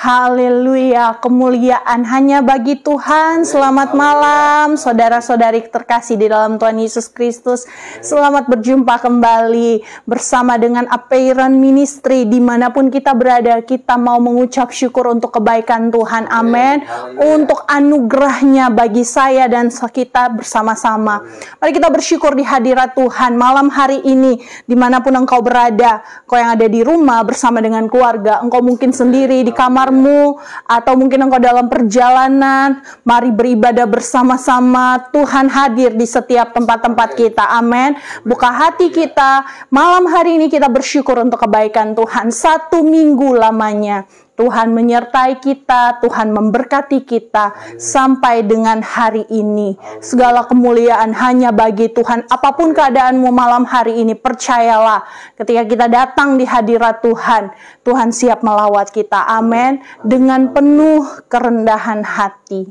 Haleluya, kemuliaan hanya bagi Tuhan. Selamat malam, saudara-saudari terkasih di dalam Tuhan Yesus Kristus. Selamat berjumpa kembali bersama dengan Apeiron Ministry. Di mana pun kita berada, kita mau mengucap syukur untuk kebaikan Tuhan. Amin. Untuk anugerahnya bagi saya dan kita bersama-sama. Mari kita bersyukur di hadirat Tuhan malam hari ini. Di mana pun engkau berada, kau yang ada di rumah bersama dengan keluarga, engkau mungkin sendiri di kamar kamarmu atau mungkin engkau dalam perjalanan, mari beribadah bersama-sama. Tuhan hadir di setiap tempat-tempat kita. Amin. Buka hati kita. Malam hari ini kita bersyukur untuk kebaikan Tuhan. Satu minggu lamanya Tuhan menyertai kita, Tuhan memberkati kita sampai dengan hari ini. Segala kemuliaan hanya bagi Tuhan. Apa pun keadaanmu malam hari ini, percayalah ketika kita datang di hadirat Tuhan, Tuhan siap melawat kita. Amin. Dengan penuh kerendahan hati.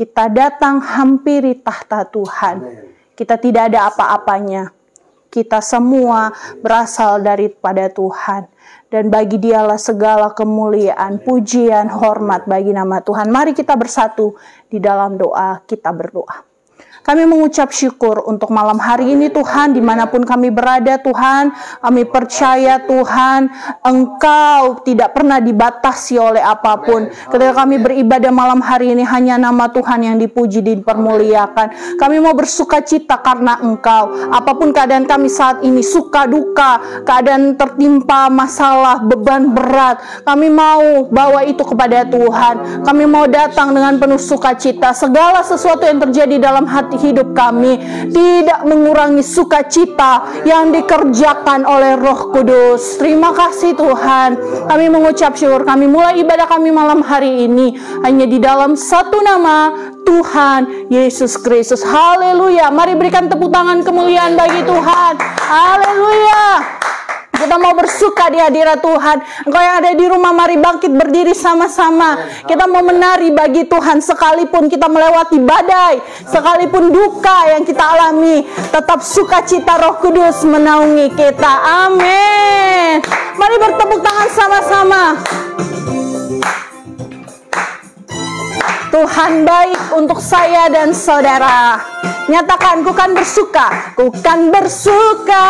Kita datang hampiri tahta Tuhan. Kita tidak ada apa-apanya. Kita semua berasal daripada Tuhan dan bagi dialah segala kemuliaan, pujian, hormat bagi nama Tuhan. Mari kita bersatu di dalam doa, kita berdoa. Kami mengucap syukur untuk malam hari ini Tuhan, di mana pun kami berada Tuhan, kami percaya Tuhan, Engkau tidak pernah dibatasi oleh apa pun. Ketika kami beribadah malam hari ini, hanya nama Tuhan yang dipuji, dipermuliakan. Kami mau bersuka cita karena Engkau. Apa pun keadaan kami saat ini, suka duka, keadaan tertimpa masalah, beban berat, kami mau bawa itu kepada Tuhan. Kami mau datang dengan penuh sukacita. Segala sesuatu yang terjadi dalam hati hidup kami tidak mengurangi sukacita yang dikerjakan oleh Roh Kudus. Terima kasih Tuhan. Kami mengucap syukur kami mulai ibadah kami malam hari ini hanya di dalam satu nama Tuhan Yesus Kristus. Haleluya. Mari berikan tepuk tangan kemuliaan bagi Tuhan. Haleluya. Kita mau bersuka di hadirat Tuhan. Engkau yang ada di rumah, mari bangkit berdiri sama-sama. Kita mau menari bagi Tuhan sekalipun kita melewati badai, sekalipun duka yang kita alami, tetap sukacita Roh Kudus menaungi kita. Amin. Mari bertepuk tangan sama-sama. Tuhan baik untuk saya dan saudara. Nyatakan, ku kan bersuka, ku kan bersuka.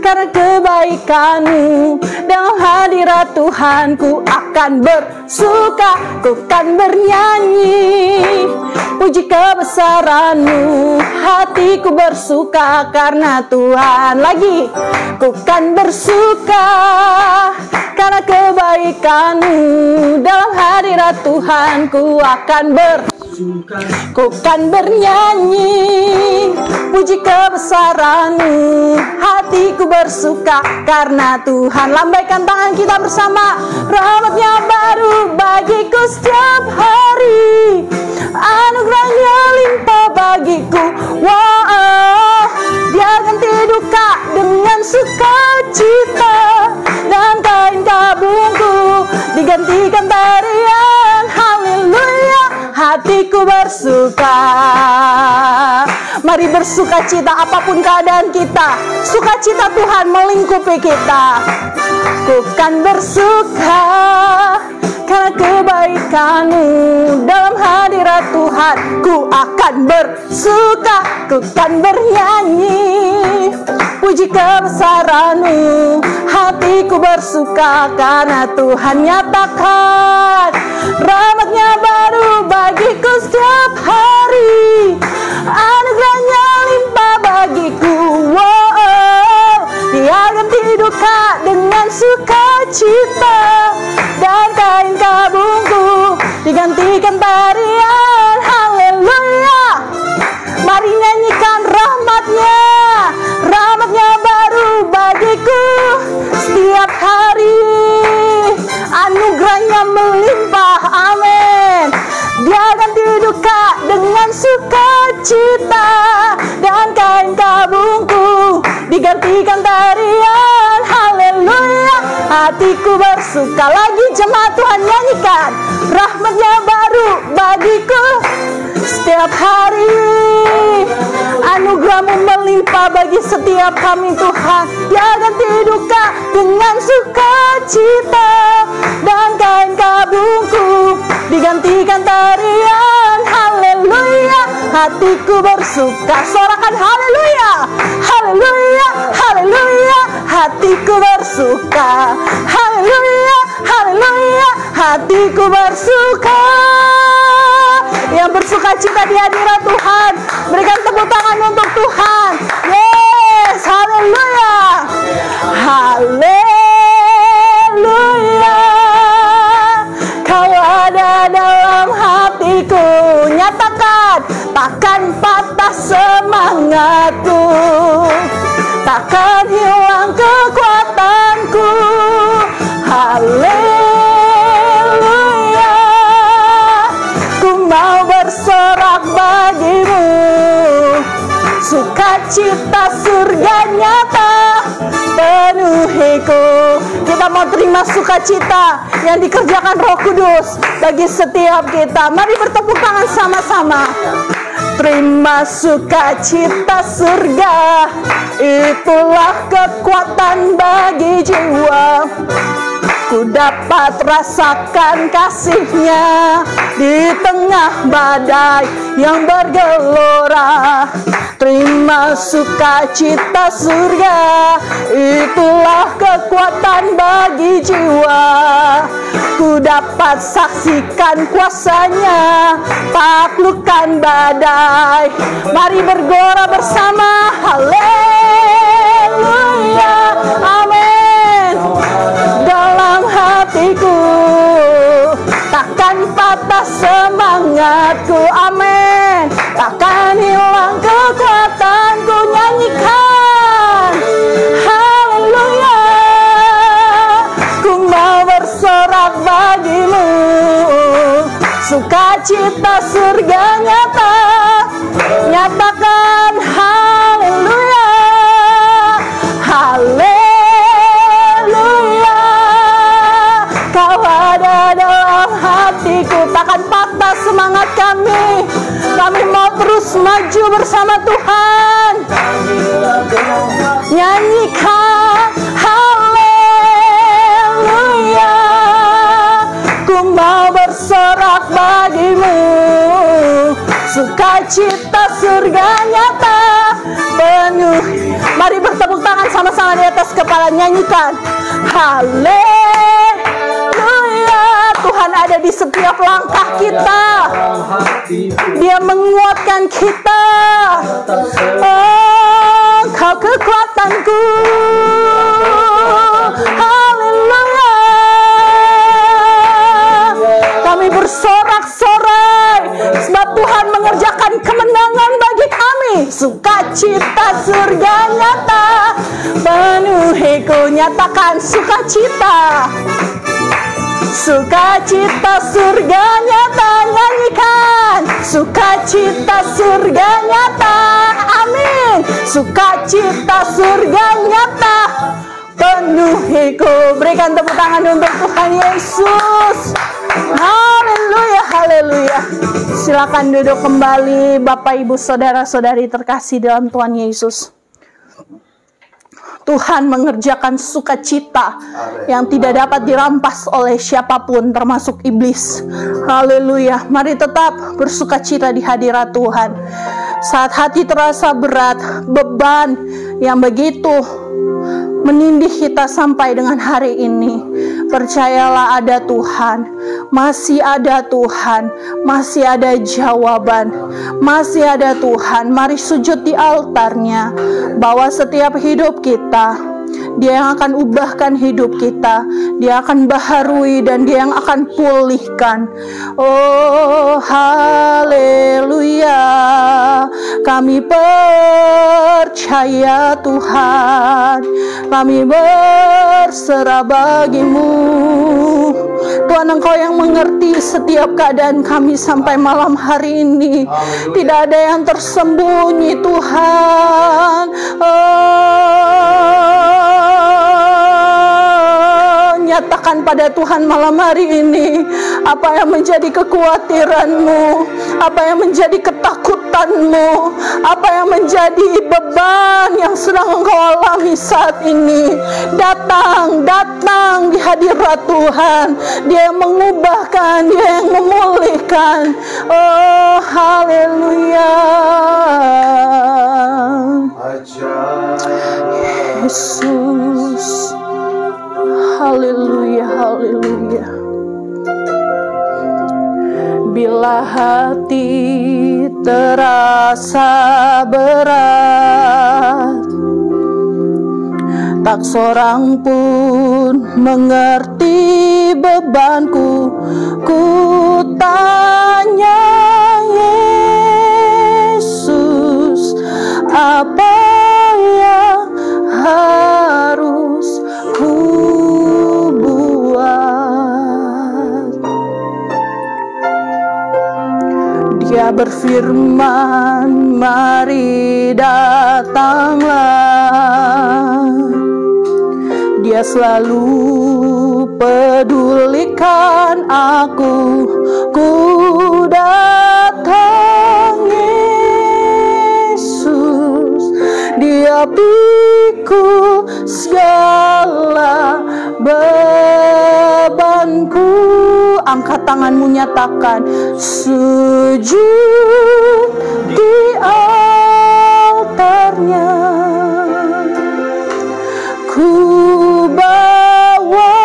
Karena kebaikanmu dalam hadirat Tuhan ku akan bersuka, ku kan bernyanyi. Puji kebesaranmu hatiku bersuka karena Tuhan lagi. Ku kan bersuka karena kebaikanmu dalam hadirat Tuhan ku akan bersuka Ku kan bernyanyi Puji kebesaranmu Hatiku bersuka Karena Tuhan. Lambaikan tangan kita bersama. Rahmatnya baru bagiku setiap hari. Anugerahnya limpah bagiku. Wow Dia ganti duka dengan sukacita. Dan kain kabungku Digantikan tarian Haleluya hatiku bersuka. Mari bersuka cita apa pun keadaan kita. Sukacita Tuhan melingkupi kita. Ku kan bersuka Karena kebaikanmu. Dalam hadirat Tuhan Ku akan bersuka. Ku kan bernyanyi. Puji kebesaranmu. Hatiku bersuka karena Tuhan nyatakan. Rahmatnya baru bagiku setiap hari. Anugerahnya limpah bagiku. Wow. Dia ganti duka dengan sukacita. Dan kain kabungku digantikan tarian duka dengan sukacita Dan kain kabungku digantikan tarian. Haleluya Hatiku bersuka lagi jemaat Tuhan nyanyikan. Rahmatnya baru bagiku setiap hari. Anugerahmu melimpah bagi setiap kami Tuhan. Dia ganti duka dengan sukacita dan kain hatiku bersuka. Sorakan haleluya. Haleluya haleluya. Hatiku bersuka. Haleluya haleluya. Hatiku bersuka. Yang bersuka cita di hadirat Tuhan. Berikan tepuk tangan untuk Tuhan. Yes haleluya. Haleluya semangatku takkan hilang kekuatanku. Haleluya ku mau bersorak bagimu. Sukacita surga nyata penuhiku. Kita mau terima sukacita yang dikerjakan roh kudus bagi setiap kita. Mari bertepuk tangan sama-sama Terima sukacita surga. Itulah kekuatan bagi jiwa Ku dapat rasakan kasihnya Di tengah badai yang bergelora. Terima sukacita surga Itulah kekuatan bagi jiwa. Ku dapat saksikan kuasanya Taklukkan badai. Mari bergora bersama Haleluya Amin hatiku. Takkan patah semangatku Amin. Takkan hilang kekuatanku Nyanyikan. Haleluya. Ku mau bersorak bagimu. Sukacita surga nyata. Nyatakan haleluya kami. Kami mau terus maju bersama Tuhan. Nyanyikan Haleluya. Ku mau bersorak bagimu. Sukacita surga nyata penuh. Mari bertepuk tangan sama-sama di atas kepala. Nyanyikan Haleluya Tuhan ada di setiap langkah kita. Dia menguatkan kita. Oh, kau kekuatanku. Haleluya. Kami bersorak-sorai Sebab Tuhan mengerjakan kemenangan bagi kami. Sukacita surga nyata. Penuhiku nyatakan sukacita Sukacita surga nyata nyanyikan Sukacita surga nyata Amin Sukacita surga nyata Penuhiku Berikan tepuk tangan untuk Tuhan Yesus Haleluya, haleluya. Silakan duduk kembali Bapak Ibu Saudara-saudari terkasih dalam Tuhan Yesus. Tuhan mengerjakan sukacita yang tidak dapat dirampas oleh siapa pun termasuk iblis. Haleluya. Mari tetap bersukacita di hadirat Tuhan. Saat hati terasa berat, beban yang begitu menindih kita sampai dengan hari ini. Percayalah ada Tuhan, masih ada Tuhan, masih ada jawaban, masih ada Tuhan. Mari sujud di altarnya, bahwa setiap hidup kita dia yang akan ubahkan hidup kita. Dia akan baharui dan dia yang akan pulihkan. Oh, haleluya. Kami percaya Tuhan. Kami berserah bagimu. Tuhan Engkau yang mengerti setiap keadaan kami sampai malam hari ini. Tidak ada yang tersembunyi Tuhan. Oh, nyatakan pada Tuhan malam hari ini apa yang menjadi kekhawatiranmu, apa yang menjadi ketakutan kesulitanmu, apa yang menjadi beban yang sedang engkau alami saat ini. Datang, datang di hadirat Tuhan. Dia yang mengubahkan, dia yang memulihkan. Oh, haleluya. Yesus. Hati terasa berat. Tak seorang pun mengerti bebanku. Ku tanya Yesus Apa yang harus Dia berfirman mari datanglah. Dia selalu pedulikan aku. Ku datang Yesus. Dia pikul segala bebanku Angkat tanganmu nyatakan Sujud di altarnya. Ku bawa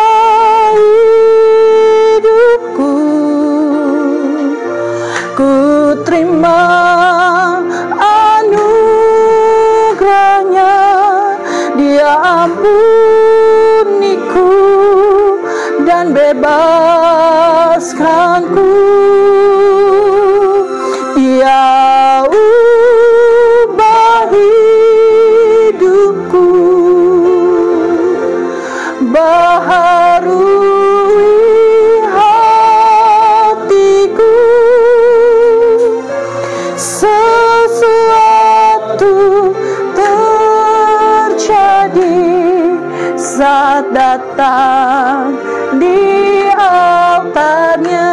datang di altarnya.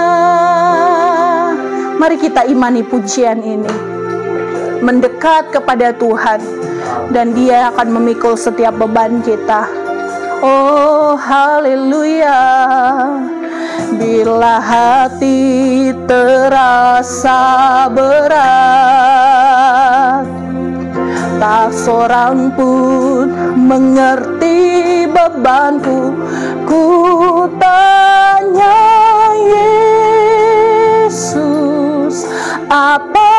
Mari kita imani pujian ini. Mendekat kepada Tuhan. Dan dia akan memikul setiap beban kita. Oh haleluya. Bila hati terasa berat Tak seorang pun mengerti bebanku Ku tanya Yesus Apa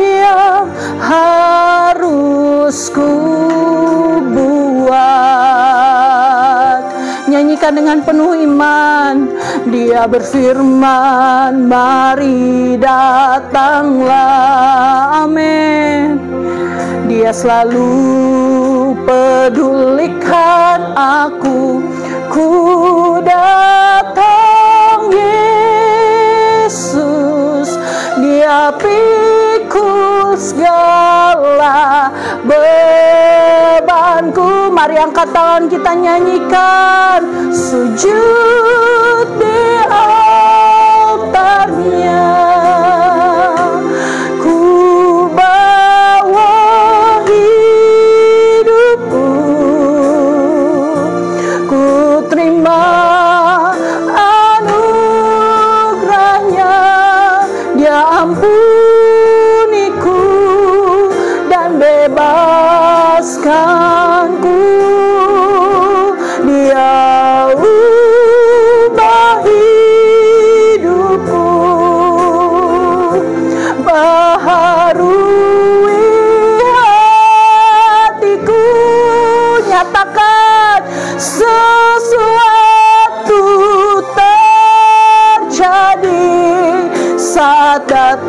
yang harus ku buat? Nyanyikan dengan penuh iman Dia berfirman Mari datanglah. Amin. Dia selalu pedulikan aku Ku datang Yesus. Dia pikul segala bebanku. Mari angkat tangan kita nyanyikan. Sujud di altarnya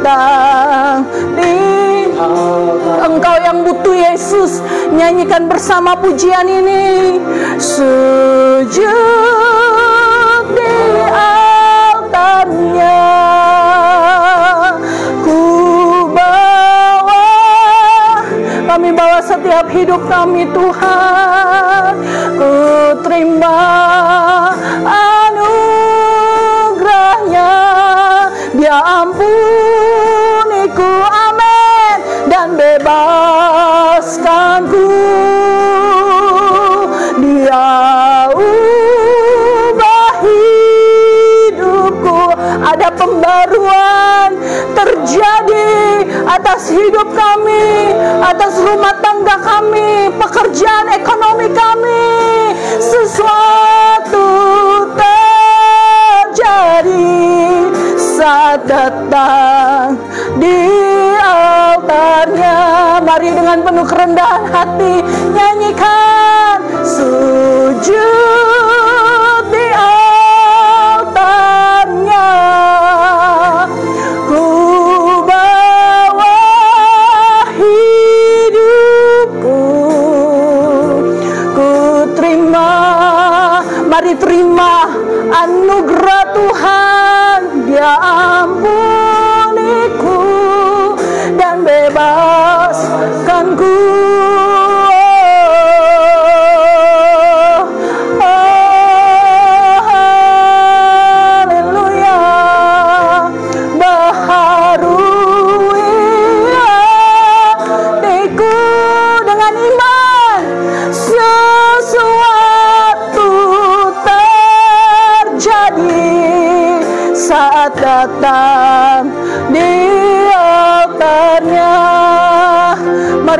datang di Engkau yang butuh Yesus. Nyanyikan bersama pujian ini. Sujud di altarnya. Ku bawa Kami bawa setiap hidup kami Tuhan. Ku terima hidup kami, atas rumah tangga kami, pekerjaan ekonomi kami, sesuatu terjadi saat datang di altarnya. Mari dengan penuh kerendahan hati nyanyikan sujud Dia ampuniku dan bebaskanku.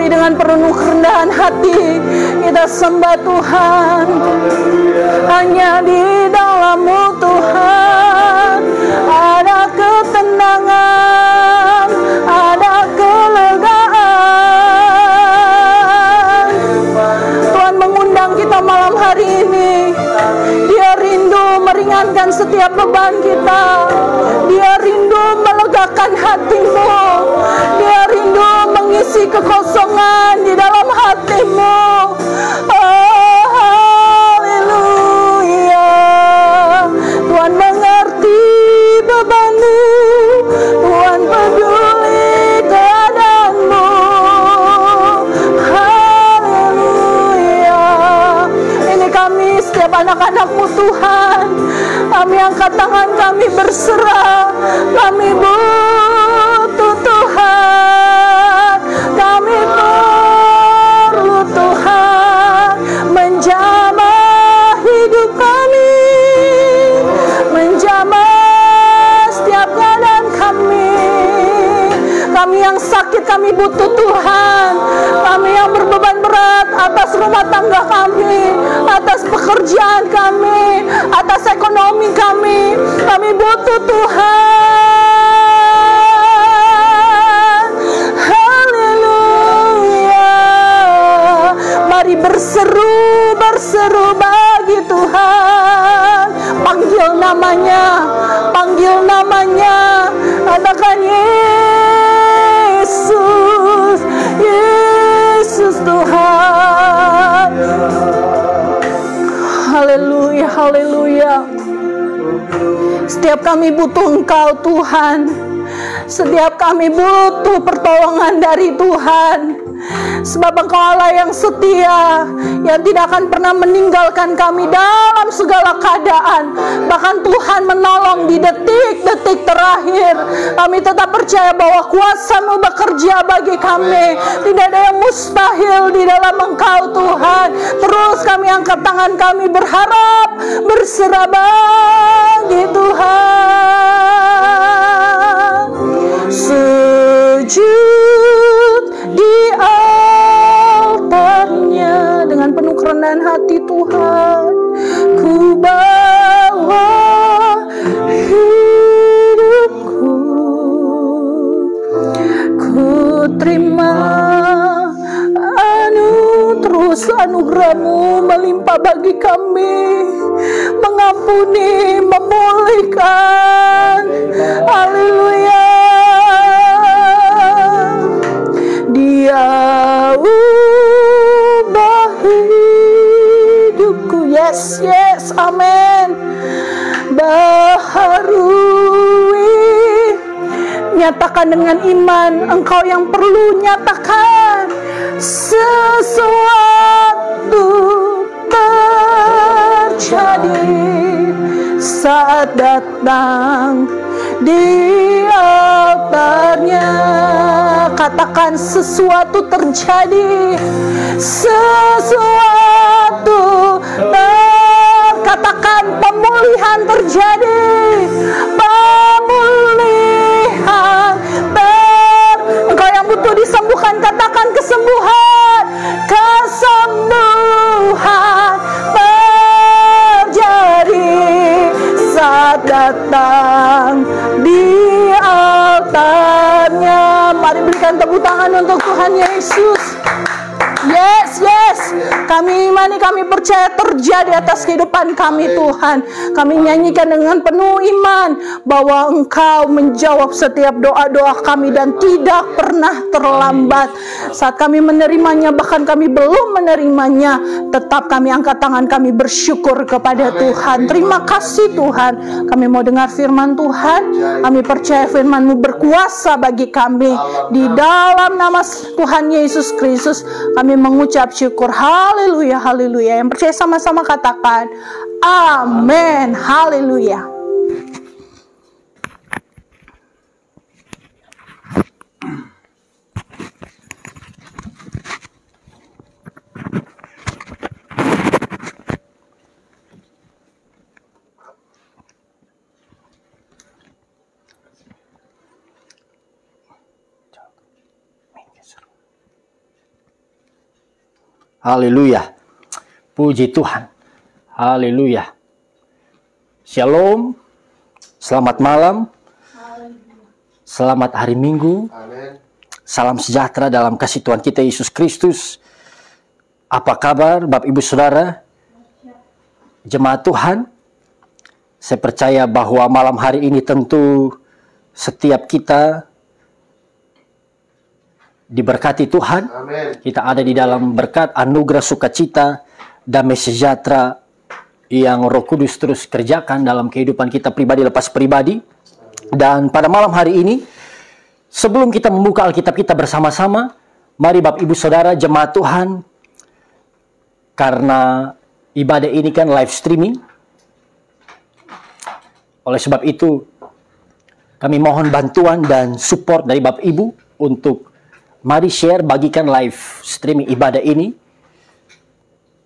Mari dengan penuh kerendahan hati. Kita sembah Tuhan. Hanya di dalammu Tuhan. Ada ketenangan Ada kelegaan. Tuhan mengundang kita malam hari ini. Dia rindu meringankan setiap beban kita. Dia rindu melegakan hatimu mengisi kekosongan di dalam hatimu. Oh haleluya. Tuhan mengerti bebanmu. Tuhan peduli keadaanmu. Haleluya. Ini kami setiap anak-anakmu Tuhan. Kami angkat tangan kami berserah rumah tangga kami atas pekerjaan kami atas ekonomi kami. Kami butuh Tuhan. Haleluya. Mari berseru berseru bagi Tuhan. Panggil namanya Haleluya. Setiap kami butuh Engkau Tuhan. Setiap kami butuh pertolongan dari Tuhan Sebab engkau Allah yang setia Yang tidak akan pernah meninggalkan kami dalam segala keadaan. Bahkan Tuhan menolong di detik-detik terakhir. Kami tetap percaya bahwa kuasamu bekerja bagi kami. Tidak ada yang mustahil di dalam engkau Tuhan. Terus kami angkat tangan kami berharap Berserah bagi Tuhan Sujud di altarnya dengan penuh kerendahan hati Tuhan. Ku bawa hidupku. Ku terima anu terus anugerahmu melimpah bagi kami. Mengampuni memulihkan. Haleluya dia ubah hidupku. Yes yes amin baharui. Nyatakan dengan iman engkau yang perlu nyatakan sesuatu terjadi saat datang di altarnya katakan sesuatu terjadi. Sesuatu ter katakan pemulihan terjadi. Pemulihan ter engkau yang butuh disembuhkan katakan kesembuhan. Kesembuhan terjadi saat datang altarnya. Mari berikan tepuk tangan untuk Tuhan Yesus. Yes, yes. Kami imani, kami percaya terjadi atas kehidupan kami Tuhan. Kami nyanyikan dengan penuh iman bahwa Engkau menjawab setiap doa-doa kami dan tidak pernah terlambat. Saat kami menerimanya, bahkan kami belum menerimanya, tetap kami angkat tangan kami bersyukur kepada Tuhan. Terima kasih Tuhan. Kami mau dengar firman Tuhan. Kami percaya firman-Mu berkuasa bagi kami. Di dalam nama Tuhan Yesus Kristus, kami mengucap syukur. Haleluya, haleluya. Yang percaya sama-sama katakan, Amin, haleluya. Haleluya. Puji Tuhan. Haleluya. Shalom. Selamat malam. Selamat hari Minggu. Salam sejahtera dalam kasih Tuhan kita Yesus Kristus. Apa kabar Bapak Ibu Saudara? Jemaat Tuhan. Saya percaya bahwa malam hari ini tentu setiap kita diberkati Tuhan. Amin. Kita ada di dalam berkat anugerah sukacita, damai sejahtera yang Roh Kudus terus kerjakan dalam kehidupan kita pribadi lepas pribadi. Dan pada malam hari ini, sebelum kita membuka Alkitab kita bersama-sama, mari Bapak Ibu Saudara jemaat Tuhan, karena ibadah ini kan live streaming. Oleh sebab itu, kami mohon bantuan dan support dari Bapak Ibu untuk Mari share, bagikan live streaming ibadah ini.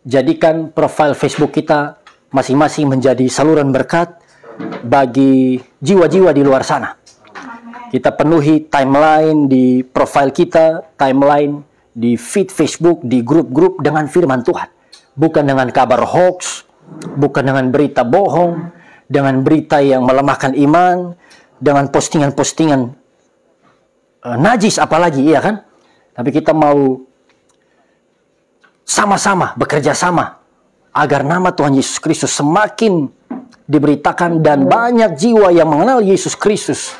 Jadikan profil Facebook kita masing-masing menjadi saluran berkat bagi jiwa-jiwa di luar sana. Kita penuhi timeline di profil kita, timeline di feed Facebook, di grup-grup dengan firman Tuhan. Bukan dengan kabar hoax, bukan dengan berita bohong, dengan berita yang melemahkan iman, dengan postingan-postingan uh, najis apalagi, iya kan? Tapi kita mau sama-sama bekerja sama agar nama Tuhan Yesus Kristus semakin diberitakan dan banyak jiwa yang mengenal Yesus Kristus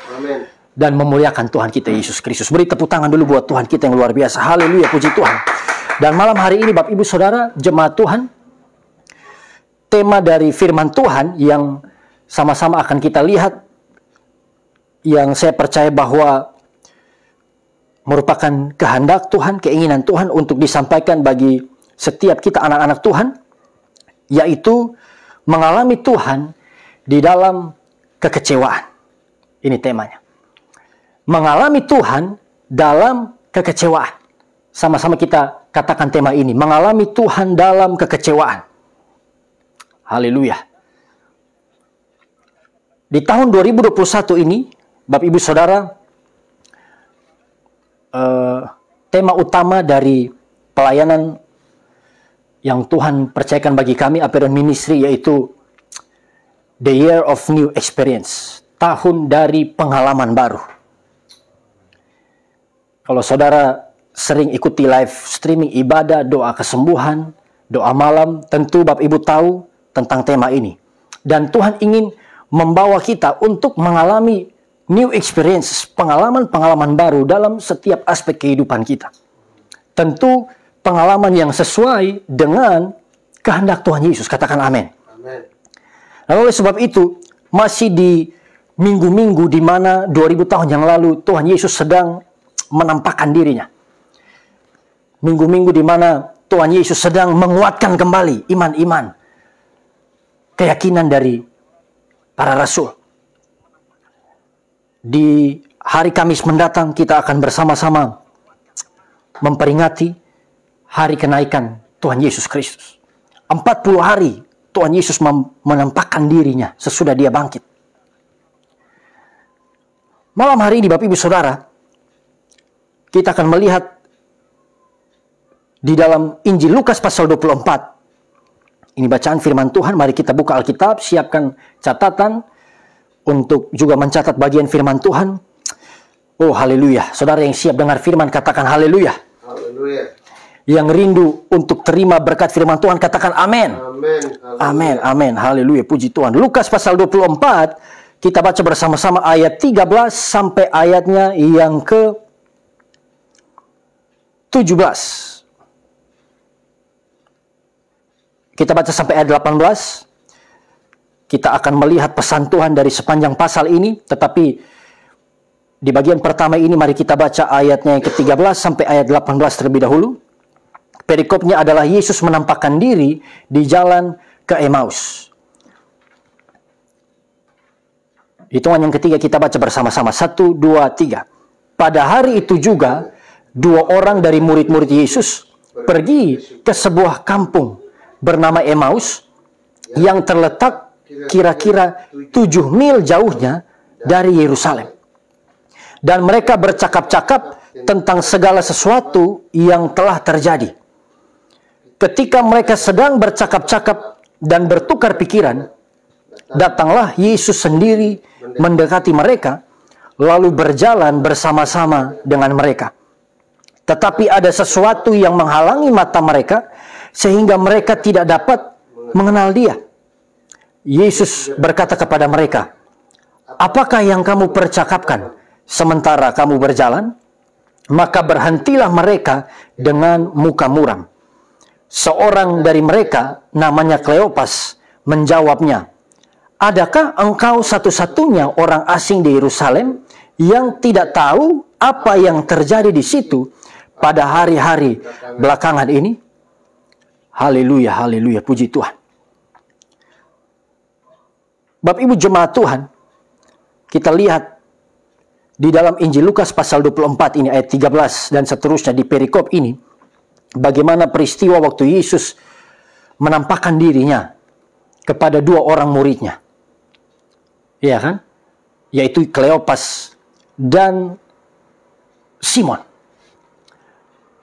dan memuliakan Tuhan kita Yesus Kristus. Beri tepuk tangan dulu buat Tuhan kita yang luar biasa. Haleluya, puji Tuhan. Dan malam hari ini Bapak Ibu Saudara, jemaat Tuhan, tema dari firman Tuhan yang sama-sama akan kita lihat yang saya percaya bahwa merupakan kehendak Tuhan, keinginan Tuhan untuk disampaikan bagi setiap kita anak-anak Tuhan, yaitu mengalami Tuhan di dalam kekecewaan. Ini temanya. Mengalami Tuhan dalam kekecewaan. Sama-sama kita katakan tema ini, mengalami Tuhan dalam kekecewaan. Haleluya. Di tahun 2021 ini, Bapak Ibu Saudara, uh, tema utama dari pelayanan yang Tuhan percayakan bagi kami Aperon Ministry yaitu The Year of New Experience, tahun dari pengalaman baru. Kalau saudara sering ikuti live streaming ibadah, doa kesembuhan, doa malam, tentu Bapak Ibu tahu tentang tema ini. Dan Tuhan ingin membawa kita untuk mengalami new experiences, pengalaman-pengalaman baru dalam setiap aspek kehidupan kita. Tentu pengalaman yang sesuai dengan kehendak Tuhan Yesus. Katakan amin. Lalu oleh sebab itu, masih di minggu-minggu di mana 2000 tahun yang lalu Tuhan Yesus sedang menampakkan dirinya. Minggu-minggu di mana Tuhan Yesus sedang menguatkan kembali iman-iman, keyakinan dari para rasul di hari Kamis mendatang kita akan bersama-sama memperingati hari kenaikan Tuhan Yesus Kristus. 40 hari Tuhan Yesus menampakkan dirinya sesudah dia bangkit. Malam hari ini Bapak Ibu Saudara, kita akan melihat di dalam Injil Lukas pasal 24. Ini bacaan firman Tuhan, mari kita buka Alkitab, siapkan catatan, untuk juga mencatat bagian firman Tuhan. Oh haleluya. Saudara yang siap dengar firman katakan haleluya. Haleluya. Yang rindu untuk terima berkat firman Tuhan katakan amin. Amin. Amin, amin. Haleluya, puji Tuhan. Lukas pasal 24, kita baca bersama-sama ayat 13 sampai ayatnya yang ke 17. Kita baca sampai ayat 18. Kita akan melihat pesan Tuhan dari sepanjang pasal ini, tetapi di bagian pertama ini mari kita baca ayatnya yang ke-13 sampai ayat 18 terlebih dahulu. Perikopnya adalah Yesus menampakkan diri di jalan ke Emmaus. Hitungan yang ketiga kita baca bersama-sama. Satu, dua, tiga. Pada hari itu juga, dua orang dari murid-murid Yesus pergi ke sebuah kampung bernama Emmaus yang terletak kira-kira tujuh mil jauhnya dari Yerusalem. Dan mereka bercakap-cakap tentang segala sesuatu yang telah terjadi. Ketika mereka sedang bercakap-cakap dan bertukar pikiran, datanglah Yesus sendiri mendekati mereka, lalu berjalan bersama-sama dengan mereka. Tetapi ada sesuatu yang menghalangi mata mereka, sehingga mereka tidak dapat mengenal Dia. Yesus berkata kepada mereka, "Apakah yang kamu percakapkan sementara kamu berjalan?" Maka berhentilah mereka dengan muka muram. Seorang dari mereka, namanya Kleopas, menjawabnya, Adakah engkau satu-satunya orang asing di Yerusalem yang tidak tahu apa yang terjadi di situ pada hari-hari belakangan ini? Haleluya, haleluya, puji Tuhan. Bapak Ibu jemaat Tuhan, kita lihat di dalam Injil Lukas pasal 24 ini ayat 13 dan seterusnya di perikop ini, bagaimana peristiwa waktu Yesus menampakkan dirinya kepada dua orang muridnya. Iya kan? Yaitu Kleopas dan Simon.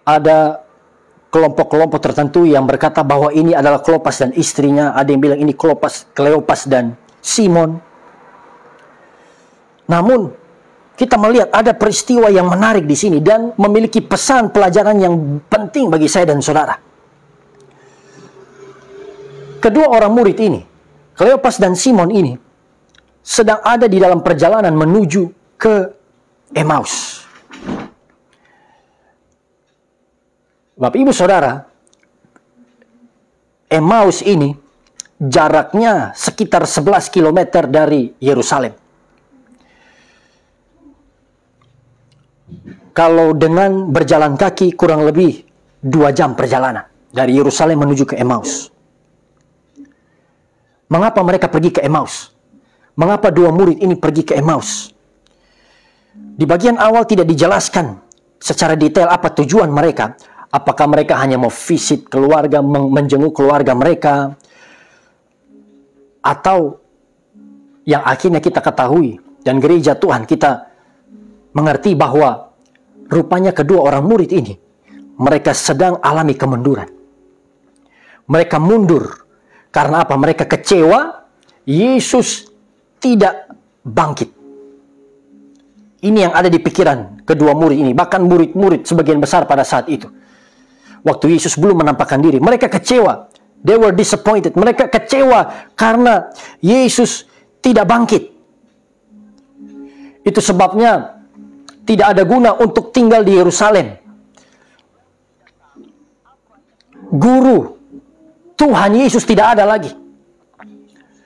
Ada kelompok-kelompok tertentu yang berkata bahwa ini adalah Kleopas dan istrinya, ada yang bilang ini Kleopas, Kleopas dan Simon. Namun kita melihat ada peristiwa yang menarik di sini dan memiliki pesan pelajaran yang penting bagi saya dan saudara. Kedua orang murid ini, Kleopas dan Simon ini, sedang ada di dalam perjalanan menuju ke Emmaus. Bapak Ibu Saudara, Emmaus ini jaraknya sekitar 11 km dari Yerusalem. Kalau dengan berjalan kaki kurang lebih dua jam perjalanan dari Yerusalem menuju ke Emmaus. Mengapa mereka pergi ke Emmaus? Mengapa dua murid ini pergi ke Emmaus? Di bagian awal tidak dijelaskan secara detail apa tujuan mereka. Apakah mereka hanya mau visit keluarga, menjenguk keluarga mereka, atau yang akhirnya kita ketahui dan gereja Tuhan kita mengerti bahwa rupanya kedua orang murid ini mereka sedang alami kemunduran. Mereka mundur karena apa? Mereka kecewa Yesus tidak bangkit. Ini yang ada di pikiran kedua murid ini, bahkan murid-murid sebagian besar pada saat itu. Waktu Yesus belum menampakkan diri, mereka kecewa. They were disappointed. Mereka kecewa karena Yesus tidak bangkit. Itu sebabnya tidak ada guna untuk tinggal di Yerusalem. Guru Tuhan Yesus tidak ada lagi.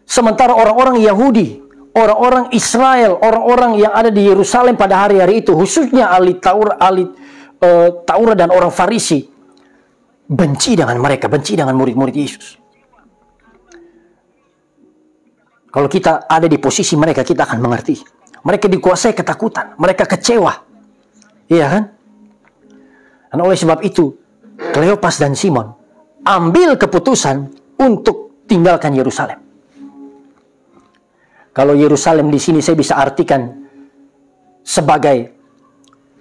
Sementara orang-orang Yahudi, orang-orang Israel, orang-orang yang ada di Yerusalem pada hari-hari itu, khususnya ahli Taurat, ahli uh, Taurat dan orang Farisi, benci dengan mereka, benci dengan murid-murid Yesus. Kalau kita ada di posisi mereka, kita akan mengerti. Mereka dikuasai ketakutan, mereka kecewa. Iya kan? Dan oleh sebab itu, Kleopas dan Simon ambil keputusan untuk tinggalkan Yerusalem. Kalau Yerusalem di sini saya bisa artikan sebagai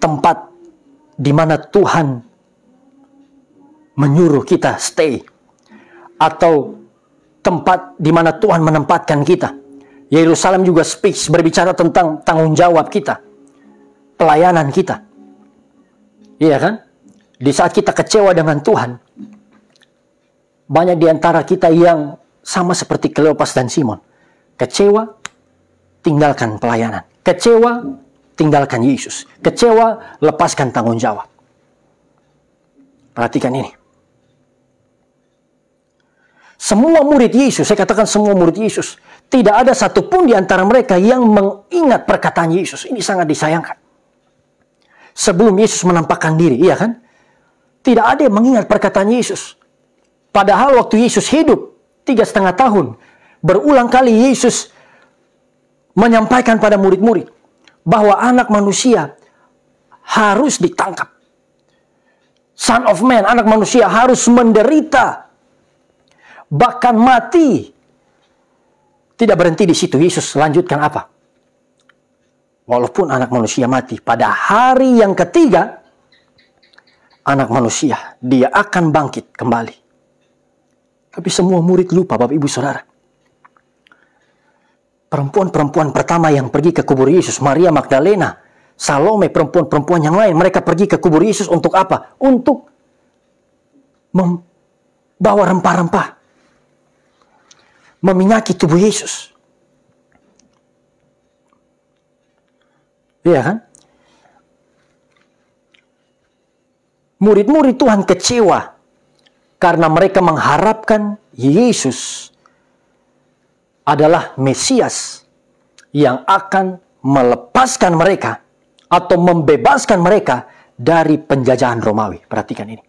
tempat di mana Tuhan menyuruh kita stay atau tempat di mana Tuhan menempatkan kita. Yerusalem juga speaks berbicara tentang tanggung jawab kita, pelayanan kita. Iya kan? Di saat kita kecewa dengan Tuhan, banyak di antara kita yang sama seperti Kleopas dan Simon. Kecewa, tinggalkan pelayanan. Kecewa, tinggalkan Yesus. Kecewa, lepaskan tanggung jawab. Perhatikan ini. Semua murid Yesus, saya katakan semua murid Yesus, tidak ada satupun di antara mereka yang mengingat perkataan Yesus. Ini sangat disayangkan. Sebelum Yesus menampakkan diri, iya kan? Tidak ada yang mengingat perkataan Yesus. Padahal waktu Yesus hidup tiga setengah tahun, berulang kali Yesus menyampaikan pada murid-murid bahwa anak manusia harus ditangkap. Son of man, anak manusia harus menderita bahkan mati. Tidak berhenti di situ. Yesus lanjutkan apa? Walaupun anak manusia mati, pada hari yang ketiga, anak manusia, dia akan bangkit kembali. Tapi semua murid lupa, Bapak Ibu Saudara. Perempuan-perempuan pertama yang pergi ke kubur Yesus, Maria Magdalena, Salome, perempuan-perempuan yang lain, mereka pergi ke kubur Yesus untuk apa? Untuk membawa rempah-rempah meminyaki tubuh Yesus. Iya kan? Murid-murid Tuhan kecewa karena mereka mengharapkan Yesus adalah Mesias yang akan melepaskan mereka atau membebaskan mereka dari penjajahan Romawi. Perhatikan ini.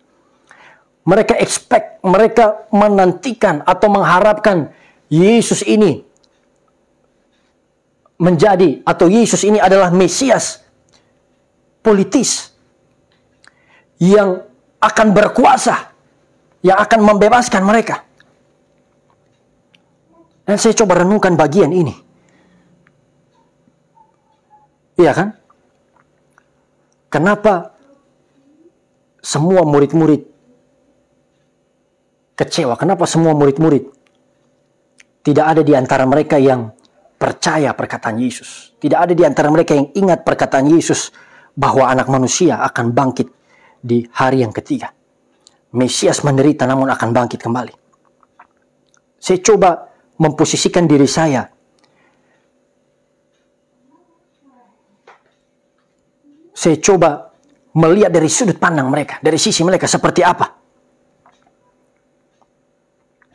Mereka expect, mereka menantikan atau mengharapkan Yesus ini menjadi atau Yesus ini adalah Mesias politis yang akan berkuasa, yang akan membebaskan mereka. Dan saya coba renungkan bagian ini. Iya kan? Kenapa semua murid-murid kecewa? Kenapa semua murid-murid tidak ada di antara mereka yang percaya perkataan Yesus. Tidak ada di antara mereka yang ingat perkataan Yesus bahwa anak manusia akan bangkit di hari yang ketiga. Mesias menderita namun akan bangkit kembali. Saya coba memposisikan diri saya saya coba melihat dari sudut pandang mereka, dari sisi mereka seperti apa.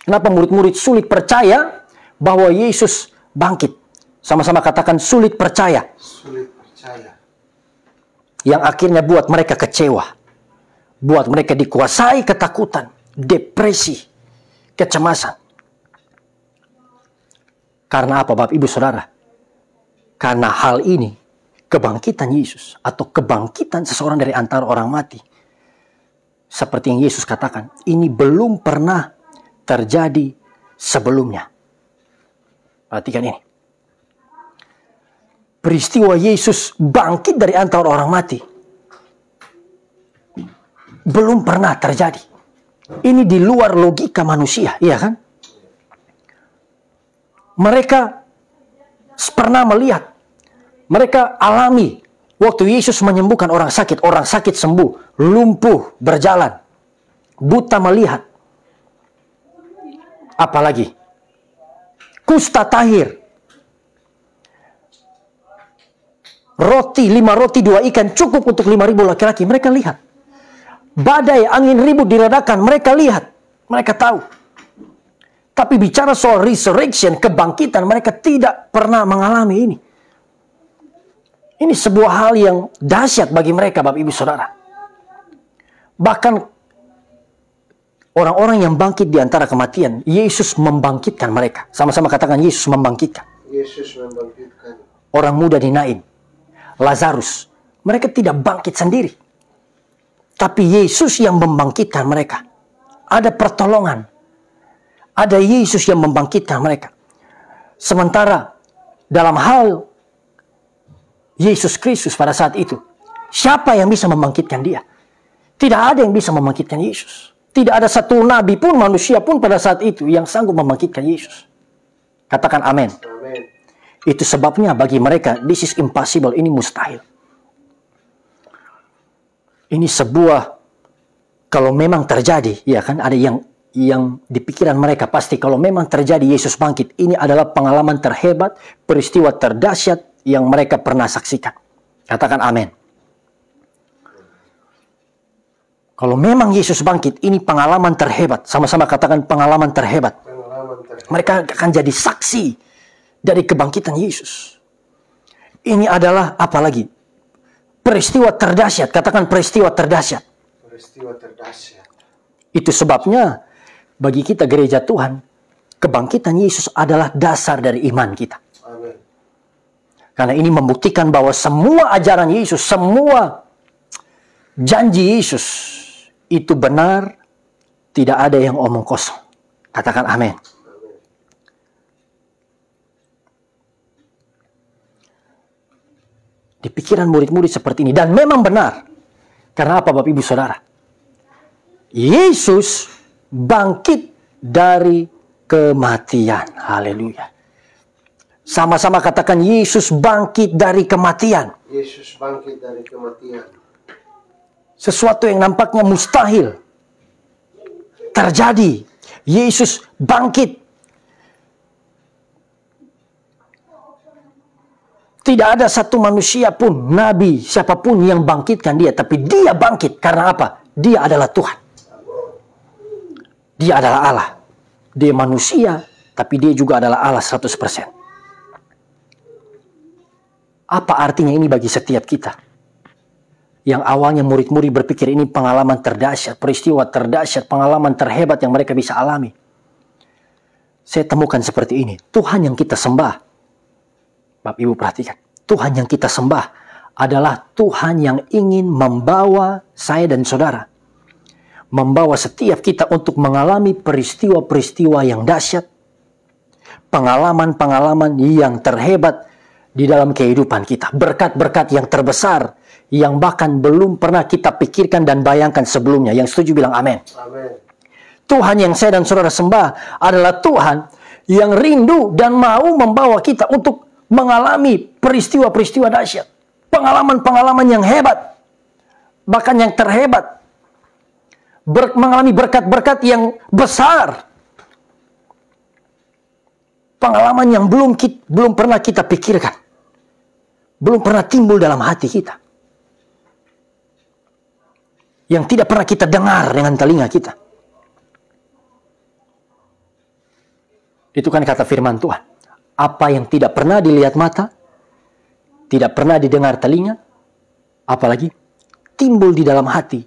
Kenapa murid-murid sulit percaya bahwa Yesus bangkit? Sama-sama katakan sulit percaya. Sulit percaya. Yang akhirnya buat mereka kecewa. Buat mereka dikuasai ketakutan, depresi, kecemasan. Karena apa Bapak Ibu Saudara? Karena hal ini, kebangkitan Yesus atau kebangkitan seseorang dari antara orang mati. Seperti yang Yesus katakan, ini belum pernah terjadi sebelumnya. Perhatikan ini. Peristiwa Yesus bangkit dari antara orang mati. Belum pernah terjadi. Ini di luar logika manusia, iya kan? Mereka pernah melihat, mereka alami waktu Yesus menyembuhkan orang sakit, orang sakit sembuh, lumpuh berjalan, buta melihat, Apalagi kusta tahir. Roti, lima roti, dua ikan cukup untuk lima ribu laki-laki. Mereka lihat. Badai, angin ribut diredakan. Mereka lihat. Mereka tahu. Tapi bicara soal resurrection, kebangkitan, mereka tidak pernah mengalami ini. Ini sebuah hal yang dahsyat bagi mereka, Bapak Ibu Saudara. Bahkan Orang-orang yang bangkit di antara kematian, Yesus membangkitkan mereka. Sama-sama katakan Yesus membangkitkan. Yesus membangkitkan. Orang muda di Nain, Lazarus, mereka tidak bangkit sendiri. Tapi Yesus yang membangkitkan mereka. Ada pertolongan. Ada Yesus yang membangkitkan mereka. Sementara dalam hal Yesus Kristus pada saat itu, siapa yang bisa membangkitkan dia? Tidak ada yang bisa membangkitkan Yesus. Tidak ada satu nabi pun, manusia pun pada saat itu yang sanggup membangkitkan Yesus. Katakan amin. Itu sebabnya bagi mereka, this is impossible, ini mustahil. Ini sebuah, kalau memang terjadi, ya kan, ada yang yang di pikiran mereka pasti kalau memang terjadi Yesus bangkit, ini adalah pengalaman terhebat, peristiwa terdahsyat yang mereka pernah saksikan. Katakan amin. Kalau memang Yesus bangkit, ini pengalaman terhebat. Sama-sama katakan pengalaman terhebat. Pengalaman terhebat. Mereka akan jadi saksi dari kebangkitan Yesus. Ini adalah apa lagi? Peristiwa terdahsyat. Katakan peristiwa terdahsyat. Peristiwa terdahsyat. Itu sebabnya bagi kita gereja Tuhan, kebangkitan Yesus adalah dasar dari iman kita. Amin. Karena ini membuktikan bahwa semua ajaran Yesus, semua janji Yesus itu benar, tidak ada yang omong kosong. Katakan amin. Di pikiran murid-murid seperti ini. Dan memang benar. Karena apa Bapak Ibu Saudara? Yesus bangkit dari kematian. Haleluya. Sama-sama katakan Yesus bangkit dari kematian. Yesus bangkit dari kematian. Sesuatu yang nampaknya mustahil terjadi. Yesus bangkit. Tidak ada satu manusia pun, nabi, siapa pun yang bangkitkan dia. Tapi dia bangkit. Karena apa? Dia adalah Tuhan. Dia adalah Allah. Dia manusia, tapi dia juga adalah Allah 100%. Apa artinya ini bagi setiap kita? Yang awalnya murid-murid berpikir ini pengalaman terdahsyat, peristiwa terdahsyat, pengalaman terhebat yang mereka bisa alami. Saya temukan seperti ini. Tuhan yang kita sembah. Bapak Ibu perhatikan. Tuhan yang kita sembah adalah Tuhan yang ingin membawa saya dan saudara membawa setiap kita untuk mengalami peristiwa-peristiwa yang dahsyat, pengalaman-pengalaman yang terhebat di dalam kehidupan kita, berkat-berkat yang terbesar yang bahkan belum pernah kita pikirkan dan bayangkan sebelumnya. Yang setuju bilang amin. Tuhan yang saya dan saudara sembah adalah Tuhan yang rindu dan mau membawa kita untuk mengalami peristiwa-peristiwa dahsyat. Pengalaman-pengalaman yang hebat. Bahkan yang terhebat ber, mengalami berkat-berkat yang besar. Pengalaman yang belum belum pernah kita pikirkan. Belum pernah timbul dalam hati kita. Yang tidak pernah kita dengar dengan telinga kita. Itu kan kata firman Tuhan. Apa yang tidak pernah dilihat mata, tidak pernah didengar telinga, apalagi timbul di dalam hati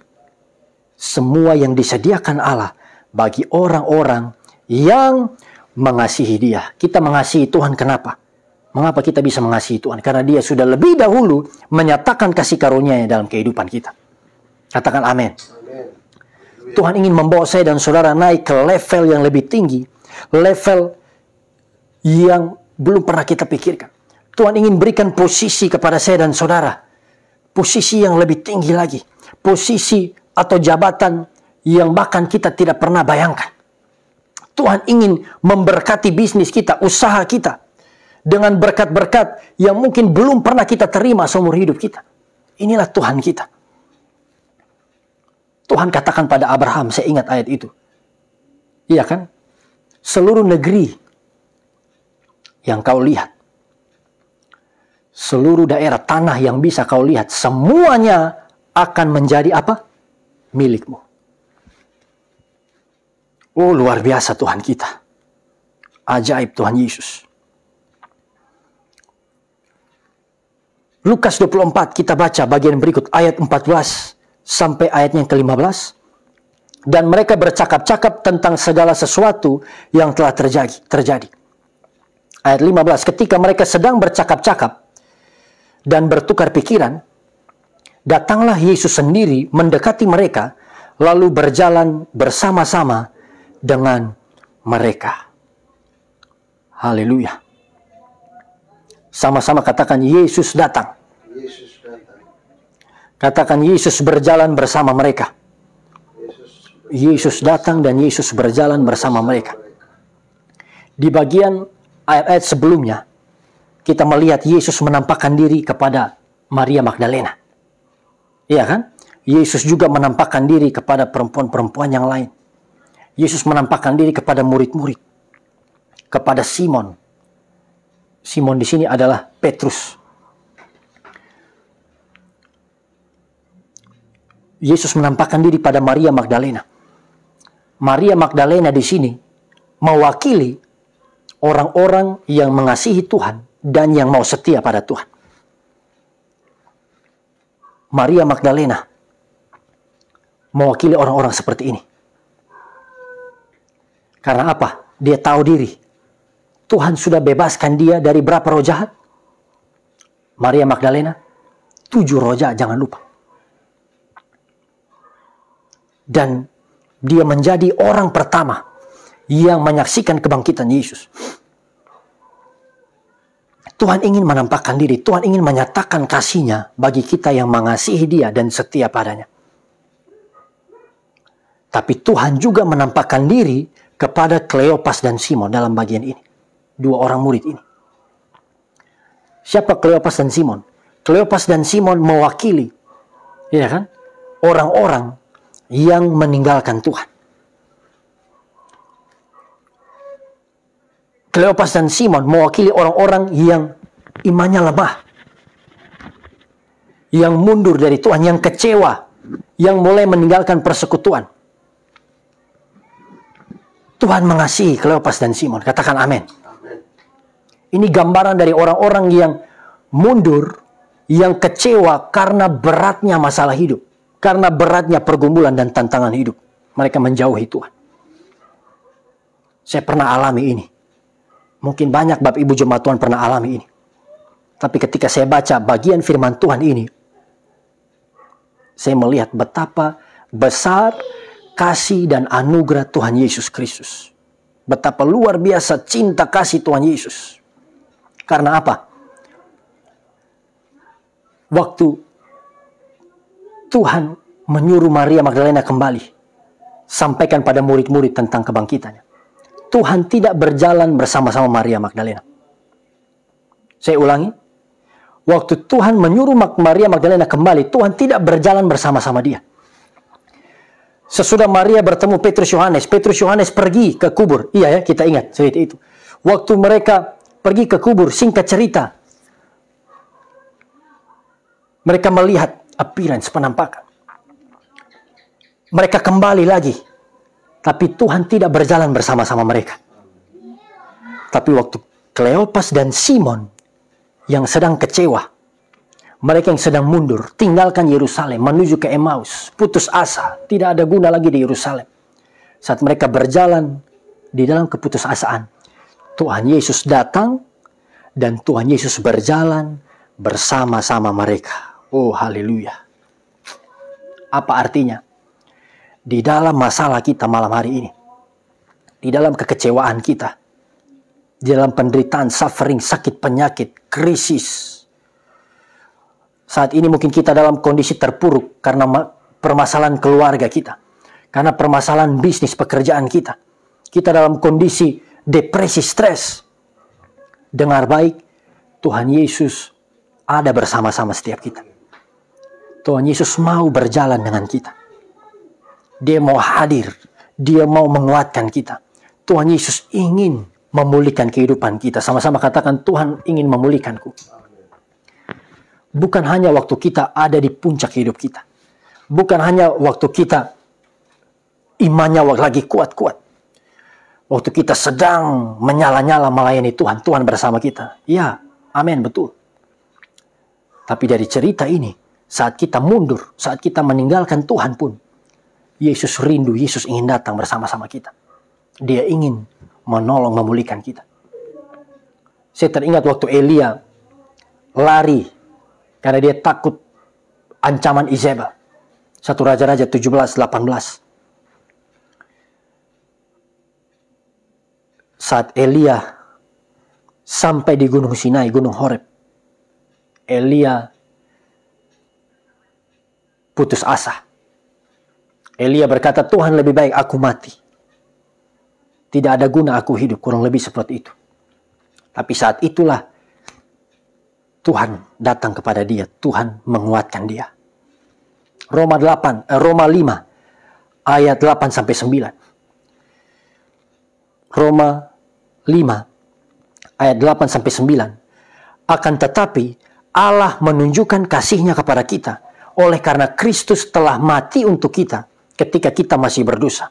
semua yang disediakan Allah bagi orang-orang yang mengasihi Dia. Kita mengasihi Tuhan kenapa? Mengapa kita bisa mengasihi Tuhan? Karena Dia sudah lebih dahulu menyatakan kasih karunia-Nya dalam kehidupan kita. Katakan amin. Tuhan ingin membawa saya dan saudara naik ke level yang lebih tinggi, level yang belum pernah kita pikirkan. Tuhan ingin berikan posisi kepada saya dan saudara, posisi yang lebih tinggi lagi, posisi atau jabatan yang bahkan kita tidak pernah bayangkan. Tuhan ingin memberkati bisnis kita, usaha kita dengan berkat-berkat yang mungkin belum pernah kita terima seumur hidup kita. Inilah Tuhan kita. Tuhan katakan pada Abraham, saya ingat ayat itu. Iya kan? Seluruh negeri yang kau lihat, seluruh daerah tanah yang bisa kau lihat, semuanya akan menjadi apa? milikmu. Oh luar biasa Tuhan kita. Ajaib Tuhan Yesus. Lukas 24 kita baca bagian berikut ayat 14 sampai ayatnya yang ke-15. Dan mereka bercakap-cakap tentang segala sesuatu yang telah terjadi. terjadi. Ayat 15, ketika mereka sedang bercakap-cakap dan bertukar pikiran, datanglah Yesus sendiri mendekati mereka, lalu berjalan bersama-sama dengan mereka. Haleluya. Sama-sama katakan Yesus datang. Katakan Yesus berjalan bersama mereka. Yesus datang dan Yesus berjalan bersama mereka. mereka. Di bagian ayat-ayat sebelumnya, kita melihat Yesus menampakkan diri kepada Maria Magdalena. Iya kan? Yesus juga menampakkan diri kepada perempuan-perempuan yang lain. Yesus menampakkan diri kepada murid-murid. Kepada Simon. Simon di sini adalah Petrus. Yesus menampakkan diri pada Maria Magdalena. Maria Magdalena di sini mewakili orang-orang yang mengasihi Tuhan dan yang mau setia pada Tuhan. Maria Magdalena mewakili orang-orang seperti ini. Karena apa? Dia tahu diri. Tuhan sudah bebaskan dia dari berapa roh jahat? Maria Magdalena, tujuh roh jahat, jangan lupa. Dan dia menjadi orang pertama yang menyaksikan kebangkitan Yesus. Tuhan ingin menampakkan diri, Tuhan ingin menyatakan kasihnya bagi kita yang mengasihi dia dan setia padanya. Tapi Tuhan juga menampakkan diri kepada Kleopas dan Simon dalam bagian ini. Dua orang murid ini. Siapa Kleopas dan Simon? Kleopas dan Simon mewakili ya kan? Orang-orang yang meninggalkan Tuhan. Kleopas dan Simon mewakili orang-orang yang imannya lemah. Yang mundur dari Tuhan, yang kecewa, yang mulai meninggalkan persekutuan. Tuhan mengasihi Kleopas dan Simon. Katakan amin. Ini gambaran dari orang-orang yang mundur, yang kecewa karena beratnya masalah hidup. Karena beratnya pergumulan dan tantangan hidup. Mereka menjauhi Tuhan. Saya pernah alami ini. Mungkin banyak Bapak Ibu Jemaat Tuhan pernah alami ini. Tapi ketika saya baca bagian firman Tuhan ini, saya melihat betapa besar kasih dan anugerah Tuhan Yesus Kristus. Betapa luar biasa cinta kasih Tuhan Yesus. Karena apa? Waktu Tuhan menyuruh Maria Magdalena kembali, sampaikan pada murid-murid tentang kebangkitannya. Tuhan tidak berjalan bersama-sama Maria Magdalena. Saya ulangi. Waktu Tuhan menyuruh Maria Magdalena kembali, Tuhan tidak berjalan bersama-sama dia. Sesudah Maria bertemu Petrus Yohanes, Petrus Yohanes pergi ke kubur. Iya ya, kita ingat cerita itu. Waktu mereka pergi ke kubur, singkat cerita. Mereka melihat appearance, penampakan. Mereka kembali lagi tapi Tuhan tidak berjalan bersama-sama mereka. Tapi waktu Kleopas dan Simon yang sedang kecewa, mereka yang sedang mundur, tinggalkan Yerusalem, menuju ke Emmaus, putus asa, tidak ada guna lagi di Yerusalem. Saat mereka berjalan di dalam keputusasaan, Tuhan Yesus datang dan Tuhan Yesus berjalan bersama-sama mereka. Oh, haleluya. Apa artinya? di dalam masalah kita malam hari ini, di dalam kekecewaan kita, di dalam penderitaan, suffering, sakit, penyakit, krisis. Saat ini mungkin kita dalam kondisi terpuruk karena permasalahan keluarga kita, karena permasalahan bisnis pekerjaan kita. Kita dalam kondisi depresi, stres. Dengar baik, Tuhan Yesus ada bersama-sama setiap kita. Tuhan Yesus mau berjalan dengan kita. Dia mau hadir. Dia mau menguatkan kita. Tuhan Yesus ingin memulihkan kehidupan kita. Sama-sama katakan, Tuhan ingin memulihkanku. Bukan hanya waktu kita ada di puncak hidup kita. Bukan hanya waktu kita imannya lagi kuat-kuat. Waktu kita sedang menyala-nyala melayani Tuhan, Tuhan bersama kita. Ya, amin, betul. Tapi dari cerita ini, saat kita mundur, saat kita meninggalkan Tuhan pun, Yesus rindu, Yesus ingin datang bersama-sama kita. Dia ingin menolong, memulihkan kita. Saya teringat waktu Elia lari karena dia takut ancaman Izebel. Satu Raja-Raja 17-18. Saat Elia sampai di Gunung Sinai, Gunung Horeb, Elia putus asa Elia berkata, Tuhan lebih baik aku mati. Tidak ada guna aku hidup, kurang lebih seperti itu. Tapi saat itulah Tuhan datang kepada dia, Tuhan menguatkan dia. Roma 8, eh, Roma 5 ayat 8 sampai 9. Roma 5 ayat 8 sampai 9. Akan tetapi Allah menunjukkan kasihnya kepada kita oleh karena Kristus telah mati untuk kita ketika kita masih berdosa.